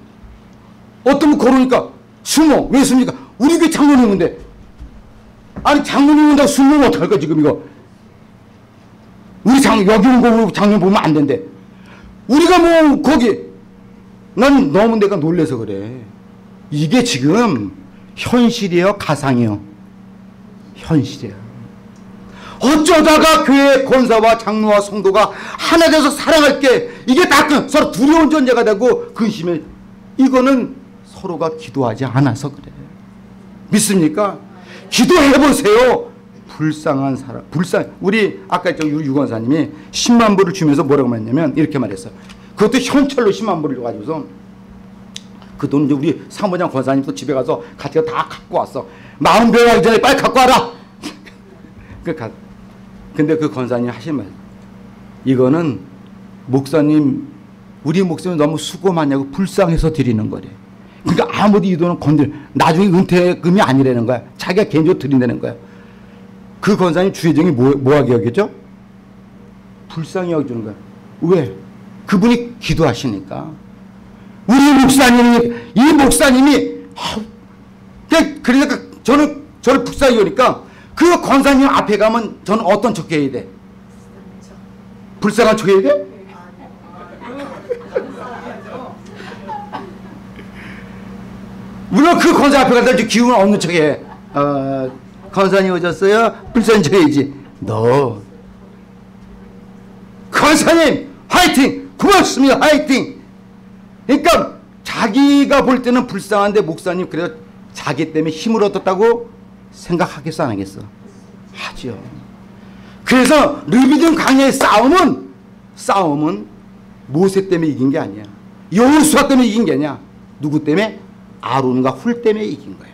어떤 분 걸으니까 숨어. 왜 숨니까? 우리 교회 장로님인데. 아니 장로님 온다고 숨으면 어떡할까 지금 이거? 우리 장 여기 온 거 장로님 보면 안 된대. 우리가 뭐 거기 난 너무 내가 놀래서 그래. 이게 지금 현실이에요 가상이에요 현실이에요 어쩌다가 교회 권사와 장로와 성도가 하나 돼서 사랑할 게 이게 다 그 서로 두려운 존재가 되고 근심해 이거는 서로가 기도하지 않아서 그래 믿습니까? 기도해 보세요. 불쌍한 사람, 불쌍. 우리 아까 저 유건사님이 10만 불을 주면서 뭐라고 말했냐면 이렇게 말했어. 그것도 현찰로 10만 불을 가지고서 그 돈을 우리 사무장 권사님도 집에 가서 같이 다 갖고 왔어. 마음 변하기 전에 빨리 갖고 와라. 그 가. 근데 그 권사님 하신 말, 이거는 목사님, 우리 목사님 너무 수고 많이 하고 불쌍해서 드리는 거래. 그러니까 아무도 이 돈은 건들 나중에 은퇴금이 아니라는 거야. 자기가 개인적으로 드린다는 거야. 그 권사님 주의정이 뭐, 뭐하게 여겼죠? 불쌍히 여겨주는 거야. 왜? 그분이 기도하시니까. 우리 목사님이, 이 목사님이, 그러니까 저는, 저를 불쌍히 여니까 그 권사님 앞에 가면 저는 어떤 척 해야 돼? 불쌍한 척 해야 돼? 물론 그 권사 앞에 가서 기운 없는 척해. 어, 권사님 오셨어요? 불쌍한 척 해야지. 너. 권사님 화이팅! 고맙습니다. 화이팅! 그러니까 자기가 볼 때는 불쌍한데 목사님 그래도 자기 때문에 힘을 얻었다고 생각하겠어 안 하겠어? 하죠. 그래서 르비든 강야의 싸움은 싸움은 모세 때문에 이긴 게 아니야. 여호수아 때문에 이긴 게 아니야. 누구 때문에? 아론과 훌 때문에 이긴 거야.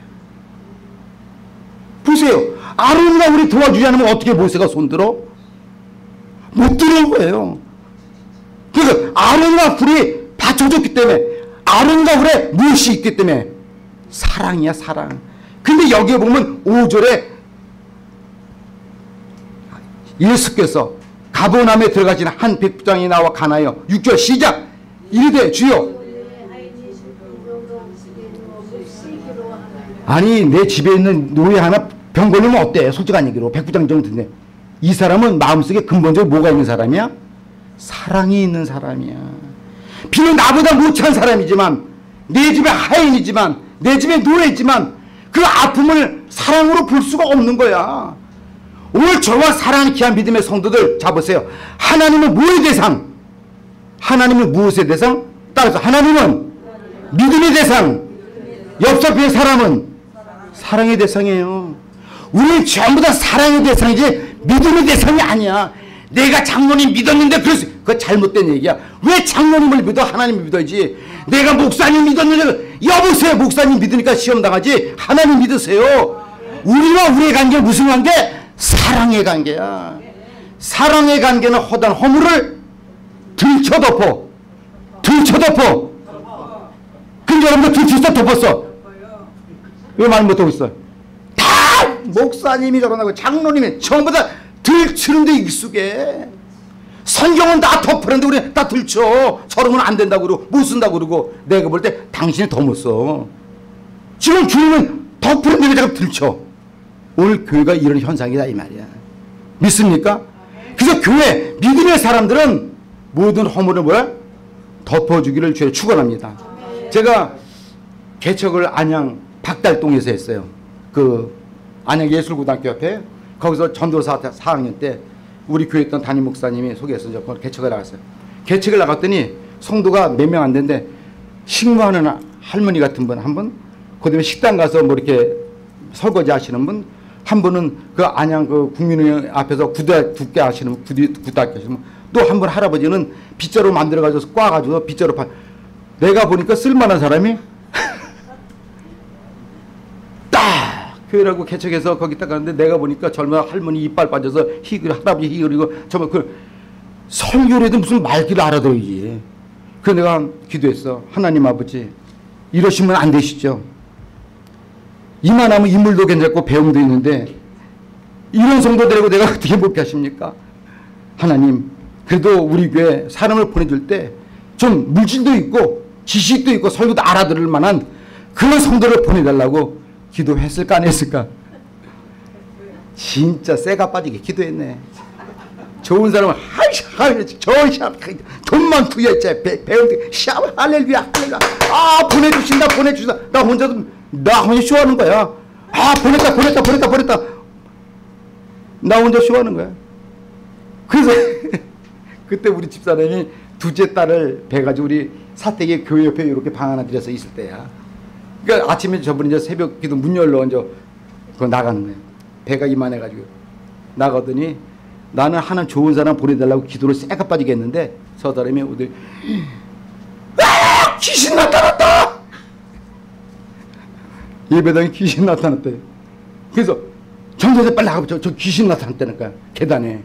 보세요. 아론과 우리 도와주지 않으면 어떻게 모세가 손들어? 못 들은 거예요. 그러니까 아론과 훌이 받쳐줬기 때문에 아론과 훌에 무엇이 있기 때문에 사랑이야 사랑. 근데 여기에 보면 5절에 예수께서 가보남에 들어가진 한 백부장이 나와 가나요. 6절 시작. 이르되 주여 아니 내 집에 있는 노예 하나 병 걸리면 어때? 솔직한 얘기로 백부장 정도인데 이 사람은 마음속에 근본적으로 뭐가 있는 사람이야? 사랑이 있는 사람이야. 비록 나보다 못한 사람이지만 내 집에 하인이지만 내 집에 노예지만 그 아픔을 사랑으로 볼 수가 없는 거야. 오늘 저와 사랑하는 귀한 믿음의 성도들 잡으세요. 하나님은 무엇의 대상? 하나님은 무엇의 대상? 따라서 하나님은 믿음의 대상. 옆접의 사람은 사랑의 대상이에요. 우리는 전부 다 사랑의 대상이지 믿음의 대상이 아니야. 내가 장로님 믿었는데 그래서 그거 잘못된 얘기야. 왜 장로님을 믿어? 하나님을 믿어야지. 내가 목사님 믿었는데 여보세요. 목사님 믿으니까 시험 당하지. 하나님 믿으세요. 우리와 우리의 관계 무슨 관계? 사랑의 관계야. 사랑의 관계는 허단 허물을 들쳐덮어. 들쳐덮어. 근데 여러분들 들쳐서 덮었어. 왜 말 못하고 있어? 다 목사님이 저러나고 장로님이 전부 다 들치는데 익숙해. 성경은 다 덮으는데 우리 다 들쳐. 저러면 안 된다고 그러고 못 쓴다고 그러고 내가 볼 때 당신이 더 못 써. 지금 주님은 덮으는데 왜 자꾸 들쳐. 오늘 교회가 이런 현상이다 이 말이야. 믿습니까? 그래서 교회 믿음의 사람들은 모든 허물을 뭐야? 덮어주기를 주에 축원합니다. 제가 개척을 안양 박달동에서 했어요. 그 안양 예술고등학교 옆에 거기서 전도사 4학년 때 우리 교회 있던 담임 목사님이 소개해서 저 개척을 나갔어요. 개척을 나갔더니 성도가 몇 명 안 되는데 식무하는 할머니 같은 분 한 분, 그다음에 식당 가서 뭐 이렇게 설거지 하시는 분, 한 분은 그 안양 그 국민의원 앞에서 구대 국대 하시는 분, 구대 구대 하시는 또한 분 할아버지는 빗자루 만들어 가지고 꽈 가지고 빗자루 파. 내가 보니까 쓸만한 사람이 딱 교회라고 개척해서 거기 딱 가는데 내가 보니까 젊은 할머니 이빨 빠져서 희글 할아버지 희글이고 정말 그 해도 무슨 말귀를 알아들어야지. 그 내가 기도했어. 하나님 아버지 이러시면 안 되시죠. 이만하면 인물도 괜찮고 배움도 있는데 이런 성도들하고 내가 어떻게 먹게 하십니까? 하나님 그래도 우리 교회 사람을 보내줄 때 좀 물질도 있고 지식도 있고 설교도 알아들을 만한 그런 성도를 보내달라고 기도했을까 안 했을까? 진짜 쇠가 빠지게 기도했네. 좋은 사람은 하이 저샤 돈만 투여했지. 배운 샤 할렐루야 할렐루야. 아 보내주신다 보내주신다. 나 혼자도 나 혼자 쇼하는 거야. 아 보냈다 보냈다 보냈다 보냈다. 나 혼자 쇼하는 거야. 그래서 그때 우리 집사람이 두째 딸을 배가지고 우리 사택에 교회 옆에 이렇게 방 하나 들여서 있을 때야 그러니까 아침에 저분이 이제 새벽 기도 문 열러 이제 그 나가는 거야 배가 이만해가지고. 나가더니 나는 하나 좋은 사람 보내달라고 기도를 쎄가 빠지게 했는데 저 사람이 어디 아 귀신 나타났다! 예배당에 귀신 나타났대. 그래서 전도사 빨리 나가보 저, 저 귀신 나타났다니까 계단에.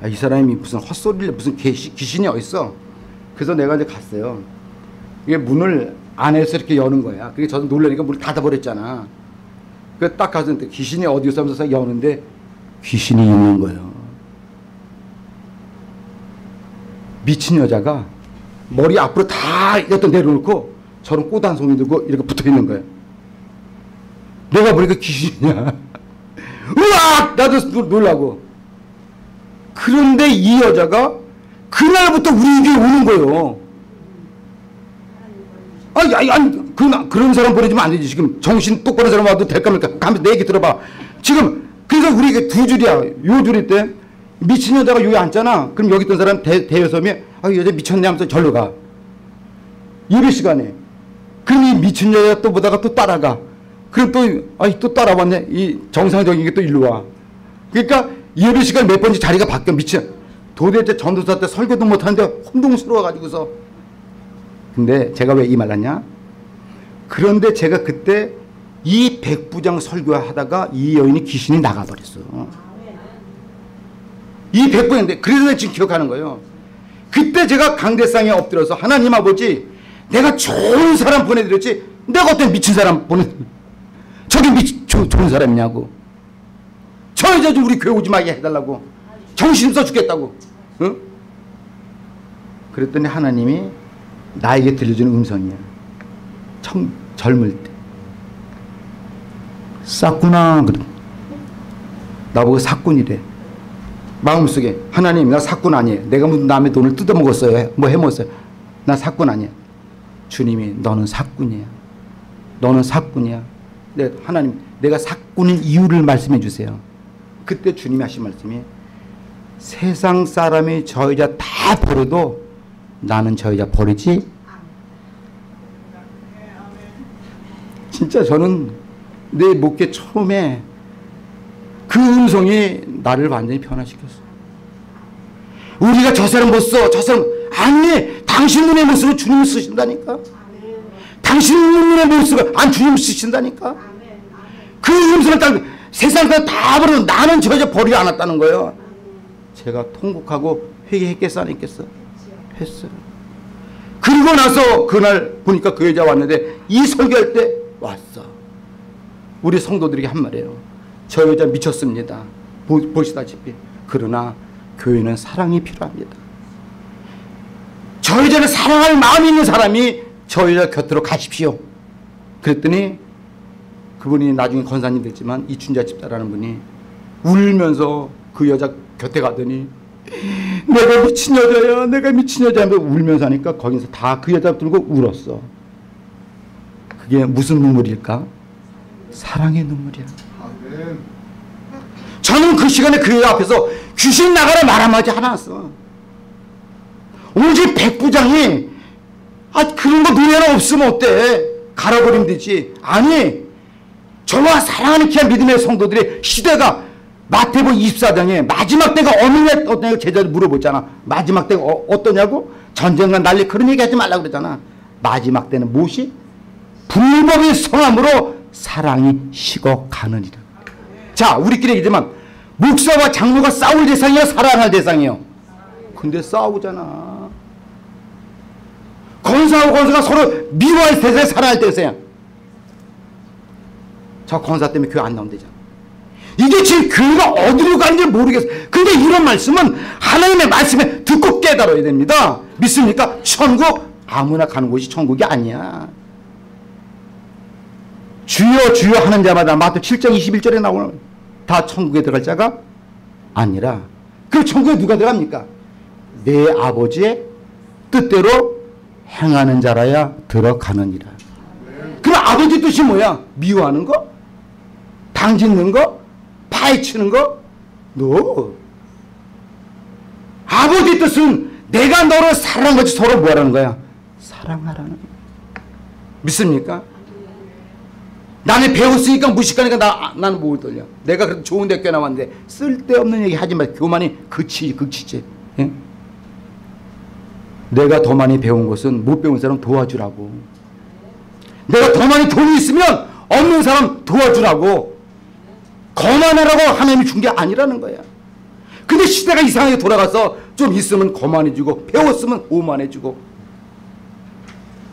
아, 이 사람이 무슨 헛소리를 무슨 귀신, 귀신이 어딨어? 그래서 내가 이제 갔어요. 이게 문을 안에서 이렇게 여는 거야 그게 저도 놀라니까 문을 닫아버렸잖아 그딱 가서 귀신이 어디서 하면서 여는데 귀신이 있는 거예요 미친 여자가 머리 앞으로 다 여기다 내려놓고 저런 꽃한 송이 들고 이렇게 붙어 있는 거예요. 내가 보니까 귀신이야. 으악! 나도 놀라고. 그런데 이 여자가 그날부터 우리 집에 오는 거예요. 아니, 아니, 아니, 그, 그런 사람 보내주면 안 되지. 지금 정신 똑바로 사람 와도 될까 말까. 가면서 내 얘기 들어봐. 지금, 그래서 우리 두 줄이야. 요 줄일 때 미친 여자가 여기 앉잖아. 그럼 여기 있던 사람 대, 대여섬이 아, 여자 미쳤네 하면서 절로 가. 예배 시간에. 그럼 이 미친 여자 또 보다가 또 따라가. 그럼 또, 아이, 또 따라왔네. 이 정상적인 게 또 일로 와. 그러니까 예배 시간 몇 번째 자리가 바뀌어 미친. 도대체 전도사 때 설교도 못하는데 혼동스러워가지고서. 근데 제가 왜 이말 하냐? 그런데 제가 그때 이 백부장 설교하다가 이 여인이 귀신이 나가버렸어. 이 백부인데 그래서 지금 기억하는 거예요. 그때 제가 강대상에 엎드려서 하나님 아버지 내가 좋은 사람 보내드렸지 내가 어떤 미친 사람 보내 저기 미 좋은 사람이냐고 저 여자 좀 우리 교회 오지 마게 해달라고 정신 써 죽겠다고 응? 그랬더니 하나님이 나에게 들려주는 음성이야 청, 젊을 때 쌌구나 나보고 사꾼이래 마음속에 하나님 나 사꾼 아니에요. 내가 무슨 남의 돈을 뜯어먹었어요. 뭐 해먹었어요. 나 사꾼 아니야. 주님이 너는 사꾼이야. 너는 사꾼이야. 네, 하나님 내가 사꾼인 이유를 말씀해 주세요. 그때 주님이 하신 말씀이 세상 사람이 저 여자 다 버려도 나는 저 여자 버리지 진짜 저는 내 목회 처음에 그 음성이 나를 완전히 변화시켰어. 우리가 저 사람 못 써, 저 사람 아니, 당신 눈의 모습을 주님 쓰신다니까. 당신 눈의 모습을 안 주님 쓰신다니까. 그 음성을 딱 세상 사다 버려 나는 저 여자 버리지 않았다는 거예요. 제가 통곡하고 회개했겠어 안 했겠어? 했어요. 그리고 나서 그날 보니까 그 여자 왔는데 이 설교할 때 왔어. 우리 성도들에게 한 말이에요. 저 여자 미쳤습니다. 보, 보시다시피. 그러나 교회는 사랑이 필요합니다. 저 여자는 사랑할 마음이 있는 사람이 저 여자 곁으로 가십시오. 그랬더니 그분이 나중에 권사님 됐지만 이춘자 집사라는 분이 울면서 그 여자 곁에 가더니 내가 미친 여자야. 내가 미친 여자야 울면서 하니까 거기서 다 그 여자 들고 울었어. 그게 무슨 눈물일까? 사랑의 눈물이야. 저는 그 시간에 그 여자 앞에서 귀신 나가라 말 한마디 하나 왔어. 오직 백부장이 아 그런 거 눈에 하나 없으면 어때? 갈아버리면 되지. 아니 저와 사랑하는 귀한 믿음의 성도들의 시대가 마태복 24장에 마지막 때가 어느 날 어떠냐고 제자들 물어보잖아. 마지막 때가 어, 떠냐고 전쟁과 난리 그런 얘기 하지 말라고 그러잖아. 마지막 때는 무엇이? 불법의 성함으로 사랑이 식어가느니라. 자, 우리끼리 얘기지만 목사와 장로가 싸울 대상이야, 사랑할 대상이요. 근데 싸우잖아. 권사하고 권사가 서로 미워할 대상, 사랑할 대상이야. 저 권사 때문에 교회 안 나온대잖아. 이게 지금 교회가 어디로 가는지 모르겠어. 근데 이런 말씀은 하나님의 말씀에 듣고 깨달아야 됩니다. 믿습니까? 천국 아무나 가는 곳이 천국이 아니야. 주여 주여 하는 자마다 마태 7장 21절에 나오는 다 천국에 들어갈 자가 아니라 그 천국에 누가 들어갑니까? 내 아버지의 뜻대로 행하는 자라야 들어가느니라. 그럼 아버지 뜻이 뭐야? 미워하는 거? 당 짓는 거? 파헤치는 거? 너. 아버지 뜻은 내가 너를 사랑한 것이 서로 뭐라는 거야? 사랑하라는 거야. 믿습니까? 나는 배웠으니까 무식하니까 나, 나는 뭘 돌려. 내가 그래도 좋은 대학교 나왔는데 쓸데없는 얘기 하지 마. 교만이 그치, 그치지. 예? 내가 더 많이 배운 것은 못 배운 사람 도와주라고. 내가 더 많이 돈이 있으면 없는 사람 도와주라고. 거만하라고 하나님이 준 게 아니라는 거야. 근데 시대가 이상하게 돌아가서 좀 있으면 거만해지고 배웠으면 오만해지고.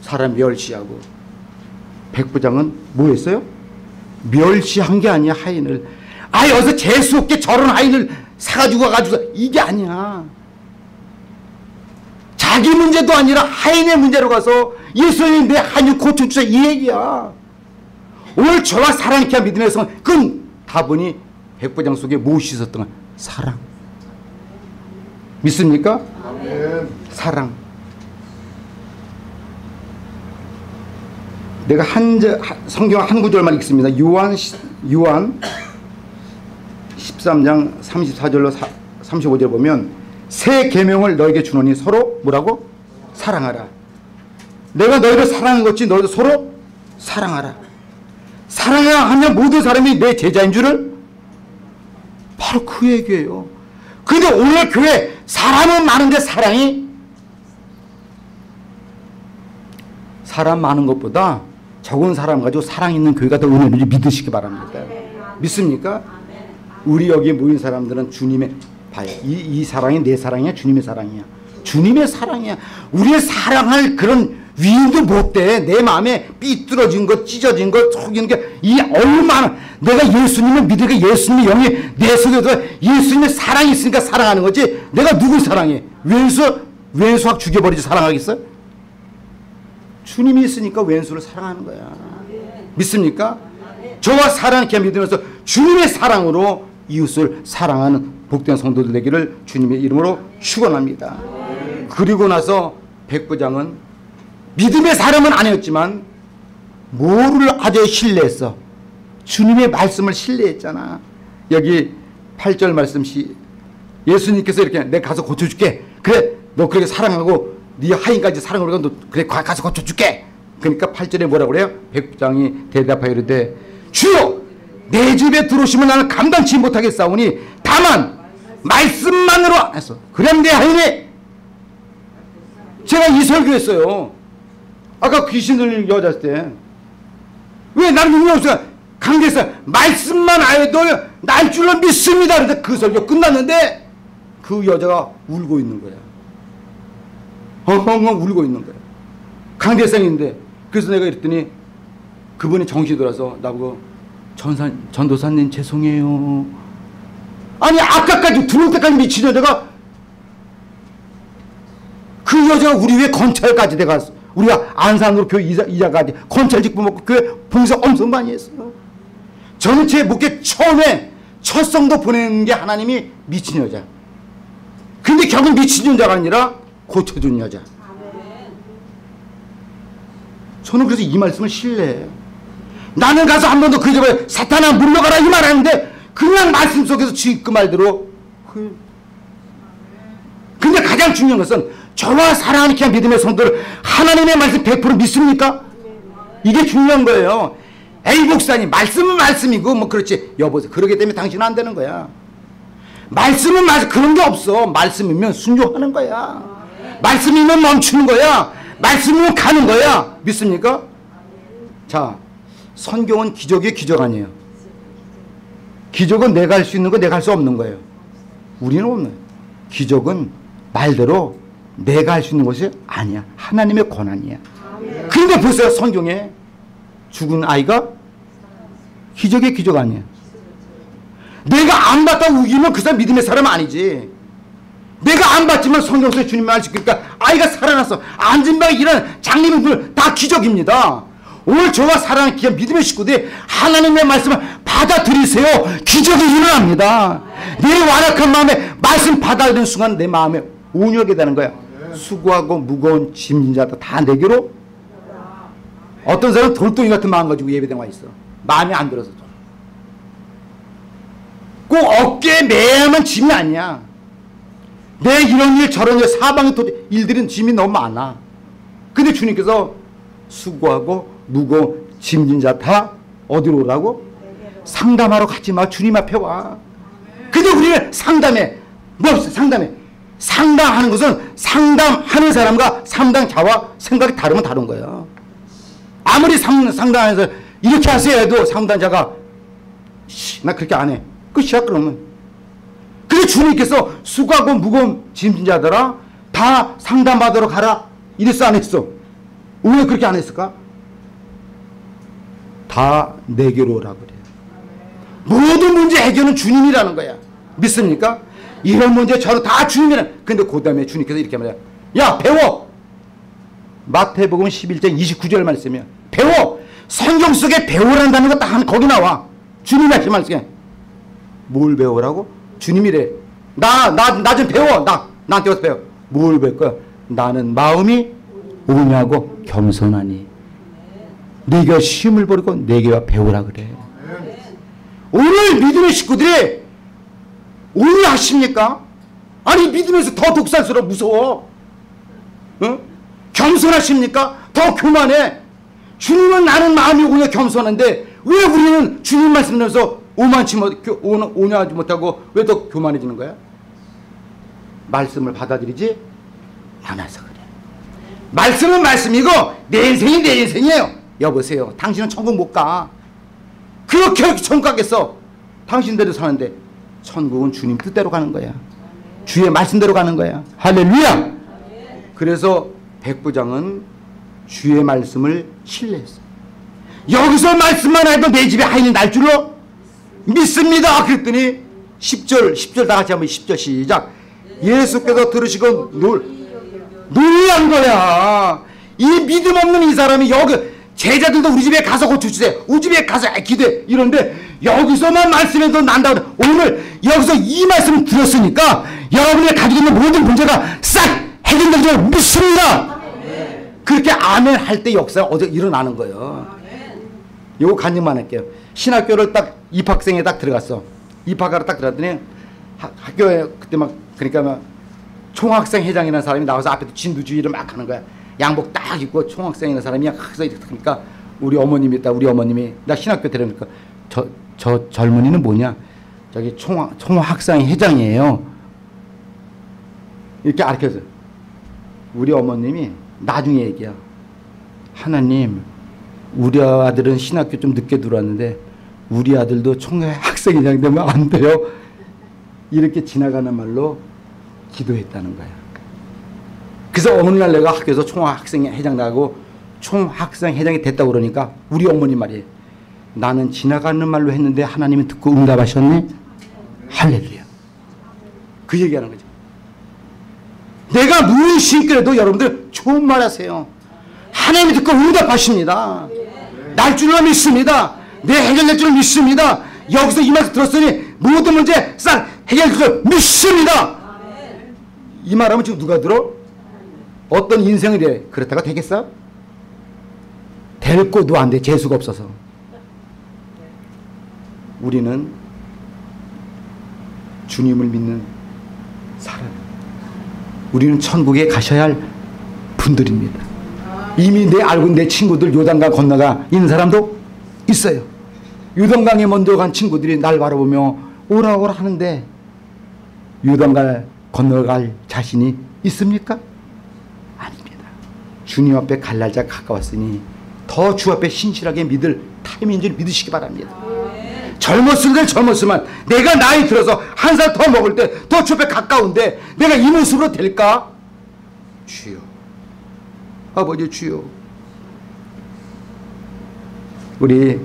사람 멸시하고. 백부장은 뭐 했어요? 멸시한 게 아니야 하인을. 아 여기서 재수 없게 저런 하인을 사가지고 가지고 이게 아니야. 자기 문제도 아니라 하인의 문제로 가서 예수님 내 하인 고쳐주자 이 얘기야. 오늘 저와 사랑케 믿음의 성 그건 다보니 백부장 속에 무엇이 있었던 가 사랑. 믿습니까? 아멘. 사랑. 내가 한 성경 한 구절만 읽습니다. 요한 요한 13장 34절로 35절 보면 새 계명을 너에게 주노니 서로 뭐라고? 사랑하라. 내가 너희를 사랑한 것이 너희도 서로 사랑하라. 사랑해야 하면 모든 사람이 내 제자인 줄을 바로 그 얘기예요. 근데 오늘 교회 사람은 많은데 사랑이 사람 많은 것보다 적은 사람 가지고 사랑 있는 교회가 더 은혜를 믿으시기 바랍니다. 믿습니까? 우리 여기 모인 사람들은 주님의 봐요. 이, 이 사랑이 내 사랑이야? 주님의 사랑이야? 주님의 사랑이야. 우리의 사랑할 그런 위인도 못돼. 내 마음에 삐뚤어진 것, 찢어진 것, 속이는 게, 이 얼마나, 내가 예수님을 믿으니까 예수님의 영이 내 속에 들어 예수님의 사랑이 있으니까 사랑하는 거지. 내가 누굴 사랑해? 왼수, 왼수 확 죽여버리지 사랑하겠어? 주님이 있으니까 왼수를 사랑하는 거야. 믿습니까? 저와 사랑케 믿으면서 주님의 사랑으로 이웃을 사랑하는 복된 성도들 되기를 주님의 이름으로 축원합니다. 그리고 나서 백부장은 믿음의 사람은 아니었지만 뭐를 아주 신뢰했어? 주님의 말씀을 신뢰했잖아. 여기 8절 말씀 시 예수님께서 이렇게 내가 가서 고쳐줄게. 그래 너 그렇게 사랑하고 네 하인까지 사랑하고 너 그래 가서 고쳐줄게. 그러니까 8절에 뭐라고 그래요? 백부장이 대답하여 이르되 주여 내 집에 들어오시면 나는 감당치 못하겠사오니 다만 말씀만으로 했어. 그럼 내 하인이 제가 이 설교했어요. 아까 귀신 들린 여자 때. 왜 나는 능력 없어? 강대에서 말씀만 알도 날 줄로 믿습니다. 그래서 그 설교 끝났는데 그 여자가 울고 있는 거야. 엉엉엉 울고 있는 거야. 강대상인데 그래서 내가 이랬더니 그분이 정신이 돌아서 나보고 전사, 전도사님 죄송해요. 아니 아까까지 들어올 때까지 미친 여자가 그 여자가 우리 왜 건찰까지 내가 우리가 안산으로 교회 이자, 이자까지 건찰 직분 먹고 교회 봉사 엄청 많이 했어. 저는 제 목회 처음에 첫 성도 보내는 게 하나님이 미친 여자. 근데 결국 미친 여자가 아니라 고쳐준 여자. 저는 그래서 이 말씀을 신뢰해요. 나는 가서 한 번도 그 집에 사탄아 물러가라 이 말 하는데 그냥 말씀 속에서 지 그 말대로 그 근데 가장 중요한 것은 저와 사랑하는 귀한 믿음의 성도를 하나님의 말씀 100% 믿습니까? 이게 중요한 거예요. 에이 목사님 말씀은 말씀이고 뭐 그렇지 여보세요. 그러기 때문에 당신은 안 되는 거야. 말씀은 말씀 그런 게 없어. 말씀이면 순종하는 거야. 말씀이면 멈추는 거야. 말씀이면 가는 거야. 믿습니까? 자, 선경은 기적의 기적 아니에요. 기적은 내가 할 수 있는 거 내가 할 수 없는 거예요. 우리는 없는. 기적은 말대로 내가 할 수 있는 것이 아니야. 하나님의 권한이야. 그런데 보세요. 성경에 죽은 아이가 기적의 기적 아니야. 내가 안 봤다 우기면 그 사람 믿음의 사람 아니지. 내가 안 봤지만 성경 속에 주님 말 지키니까 아이가 살아났어. 안진방에 일어난 장님들 다 기적입니다. 오늘 저와 사랑하는 귀한 믿음의 식구들이 하나님의 말씀을 받아들이세요. 기적이 일어납니다. 내 완악한 마음에 말씀 받아들이는 순간 내 마음에 온유하게 되는 거야. 수고하고 무거운 짐진 자다 다 내게로 어떤 사람은 돌덩이 같은 마음 가지고 예배당 와 있어. 마음에 안 들어서. 꼭 어깨에 매야만 짐이 아니야. 내 이런 일 저런 일 사방에 또 일들은 짐이 너무 많아. 근데 주님께서 수고하고 무거운 짐진 자 다 어디로 오라고? 상담하러 가지 마. 주님 앞에 와. 근데 우리는 상담해. 뭐 없어 상담해. 상담하는 것은 상담하는 사람과 상담자와 생각이 다르면 다른 거예요. 아무리 상, 상담해서 이렇게 하세요 해도 상담자가 나 그렇게 안 해. 끝이야 그러면. 그래 주님께서 수고하고 무거운 짐진 자들아 다 상담받으러 가라. 이랬어 안 했어? 왜 그렇게 안 했을까? 다 내게로 오라 그래요. 모든 문제 해결은 주님이라는 거야. 믿습니까? 이런 문제 저는 다 주님이라는. 근데 그 다음에 주님께서 이렇게 말해요. 야 배워. 마태복음 11장 29절 말씀이야. 배워. 성경 속에 배우란다는 거 딱 거기 나와. 주님 말씀 말씀에. 뭘 배우라고? 주님이래. 나, 나, 나 좀 배워. 나, 나한테 와서 배워. 뭘 배울 거야? 나는 마음이 오냐고 겸손하니. 네가 시험을 버리고 내게와 배우라 그래. 오늘 믿음의 식구들이 오늘 하십니까? 아니 믿으면서 더 독살스러워 무서워. 어? 겸손하십니까? 더 교만해. 주님은 나는 마음이 오냐 겸손한데 왜 우리는 주님 말씀 들면서 오만치 못, 오냐 하지 못하고 왜 더 교만해지는 거야? 말씀을 받아들이지 않아서 그래. 말씀은 말씀이고 내 인생이 내 인생이에요. 여보세요. 당신은 천국 못 가. 그렇게 천국 가겠어. 당신대로 사는데 천국은 주님 뜻대로 가는 거야. 주의 말씀대로 가는 거야. 할렐루야. 그래서 백부장은 주의 말씀을 신뢰했어. 여기서 말씀만 해도 내 집에 하인이 날 줄로 믿습니다. 그랬더니 10절, 10절 다 같이 한번 10절 시작. 예수께서 들으시고 놀, 놀란 거야. 이 믿음 없는 이 사람이 여기 제자들도 우리 집에 가서 고쳐주세요. 우리 집에 가서 기도해. 이런데 여기서만 말씀해도 난다. 오늘 여기서 이 말씀 들었으니까 여러분이 가지고 있는 모든 문제가 싹 해결될 줄 믿습니다. 그렇게 아멘 할 때 역사가 어제 일어나는 거예요. 요거 간증만 할게요. 신학교를 딱 입학생에 딱 들어갔어. 입학하러 딱 들어갔더니 하, 학교에 그때 막 그러니까 막 총학생 회장이라는 사람이 나와서 앞에 진두주의를 막 하는 거야. 양복 딱 입고 총학생이라는 사람이 그래서 이렇게 그러니까 우리 어머님이 있다. 우리 어머님이 나 신학교 데려니까 저, 저 젊은이는 뭐냐? 저기 총, 총학생 회장이에요. 이렇게 알려줘. 우리 어머님이 나중에 얘기야. 하나님, 우리 아들은 신학교 좀 늦게 들어왔는데 우리 아들도 총학생회장 되면 안 돼요. 이렇게 지나가는 말로 기도했다는 거야. 그래서 어느 날 내가 학교에서 총학생 회장 나고 총학생 회장이 됐다고 그러니까 우리 어머니 말이에요. 나는 지나가는 말로 했는데 하나님이 듣고 응답하셨네. 할렐루야. 그 얘기하는 거죠. 내가 무엇이있더라도 여러분들 좋은 말 하세요. 하나님이 듣고 응답하십니다. 날 줄로 믿습니다. 내 해결될 줄 믿습니다. 여기서 이 말씀 들었으니 모든 문제 싹 해결될 줄 믿습니다. 이 말하면 지금 누가 들어? 어떤 인생을 해. 그렇다가 되겠어? 될 것도 안 돼. 재수가 없어서. 우리는 주님을 믿는 사람. 우리는 천국에 가셔야 할 분들입니다. 이미 내 알고 내 친구들 요단강 건너가 있는 사람도 있어요. 요단강에 먼저 간 친구들이 날 바라보며 오라 오라 하는데 요단강 건너갈 자신이 있습니까? 아닙니다. 주님 앞에 갈 날짜 가까웠으니 더 주 앞에 신실하게 믿을 타임인 줄 믿으시기 바랍니다. 젊었을 때 젊었으면 내가 나이 들어서 한 살 더 먹을 때 더주 앞에 가까운데 내가 이 모습으로 될까? 주여. 아버지 주여. 우리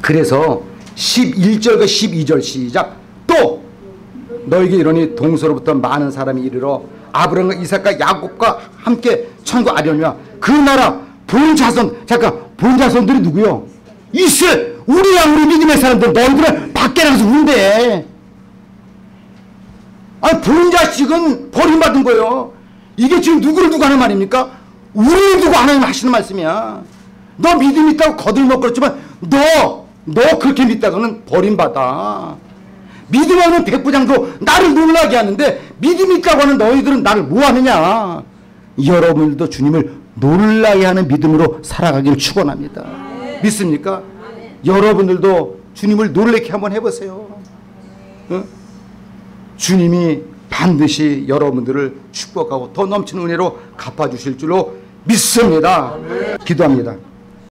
그래서 11절과 12절 시작. 또 너에게 이러니 동서로부터 많은 사람이 이르러 아브라함과 이삭과 야곱과 함께 천국 아려냐 그 나라 본 자손 잠깐 본 자손들이 누구요? 이스라엘 우리야 우리 믿음의 사람들 너희들은 밖에 나가서 운대. 아니 본 자식은 버림받은 거예요. 이게 지금 누구를 두고 하는 말입니까? 우리를 두고 하나님 하시는 말씀이야. 너 믿음 있다고 거들먹 그렇지만 너, 너 그렇게 믿다가는 버림받아. 믿음 없는 백부장도 나를 놀라게 하는데 믿음 있다고 하는 너희들은 나를 뭐하느냐? 여러분들도 주님을 놀라게 하는 믿음으로 살아가기를 축원합니다. 믿습니까? 여러분들도 주님을 놀래게 한번 해보세요. 어? 주님이 반드시 여러분들을 축복하고 더 넘치는 은혜로 갚아주실 줄로 믿습니다. 기도합니다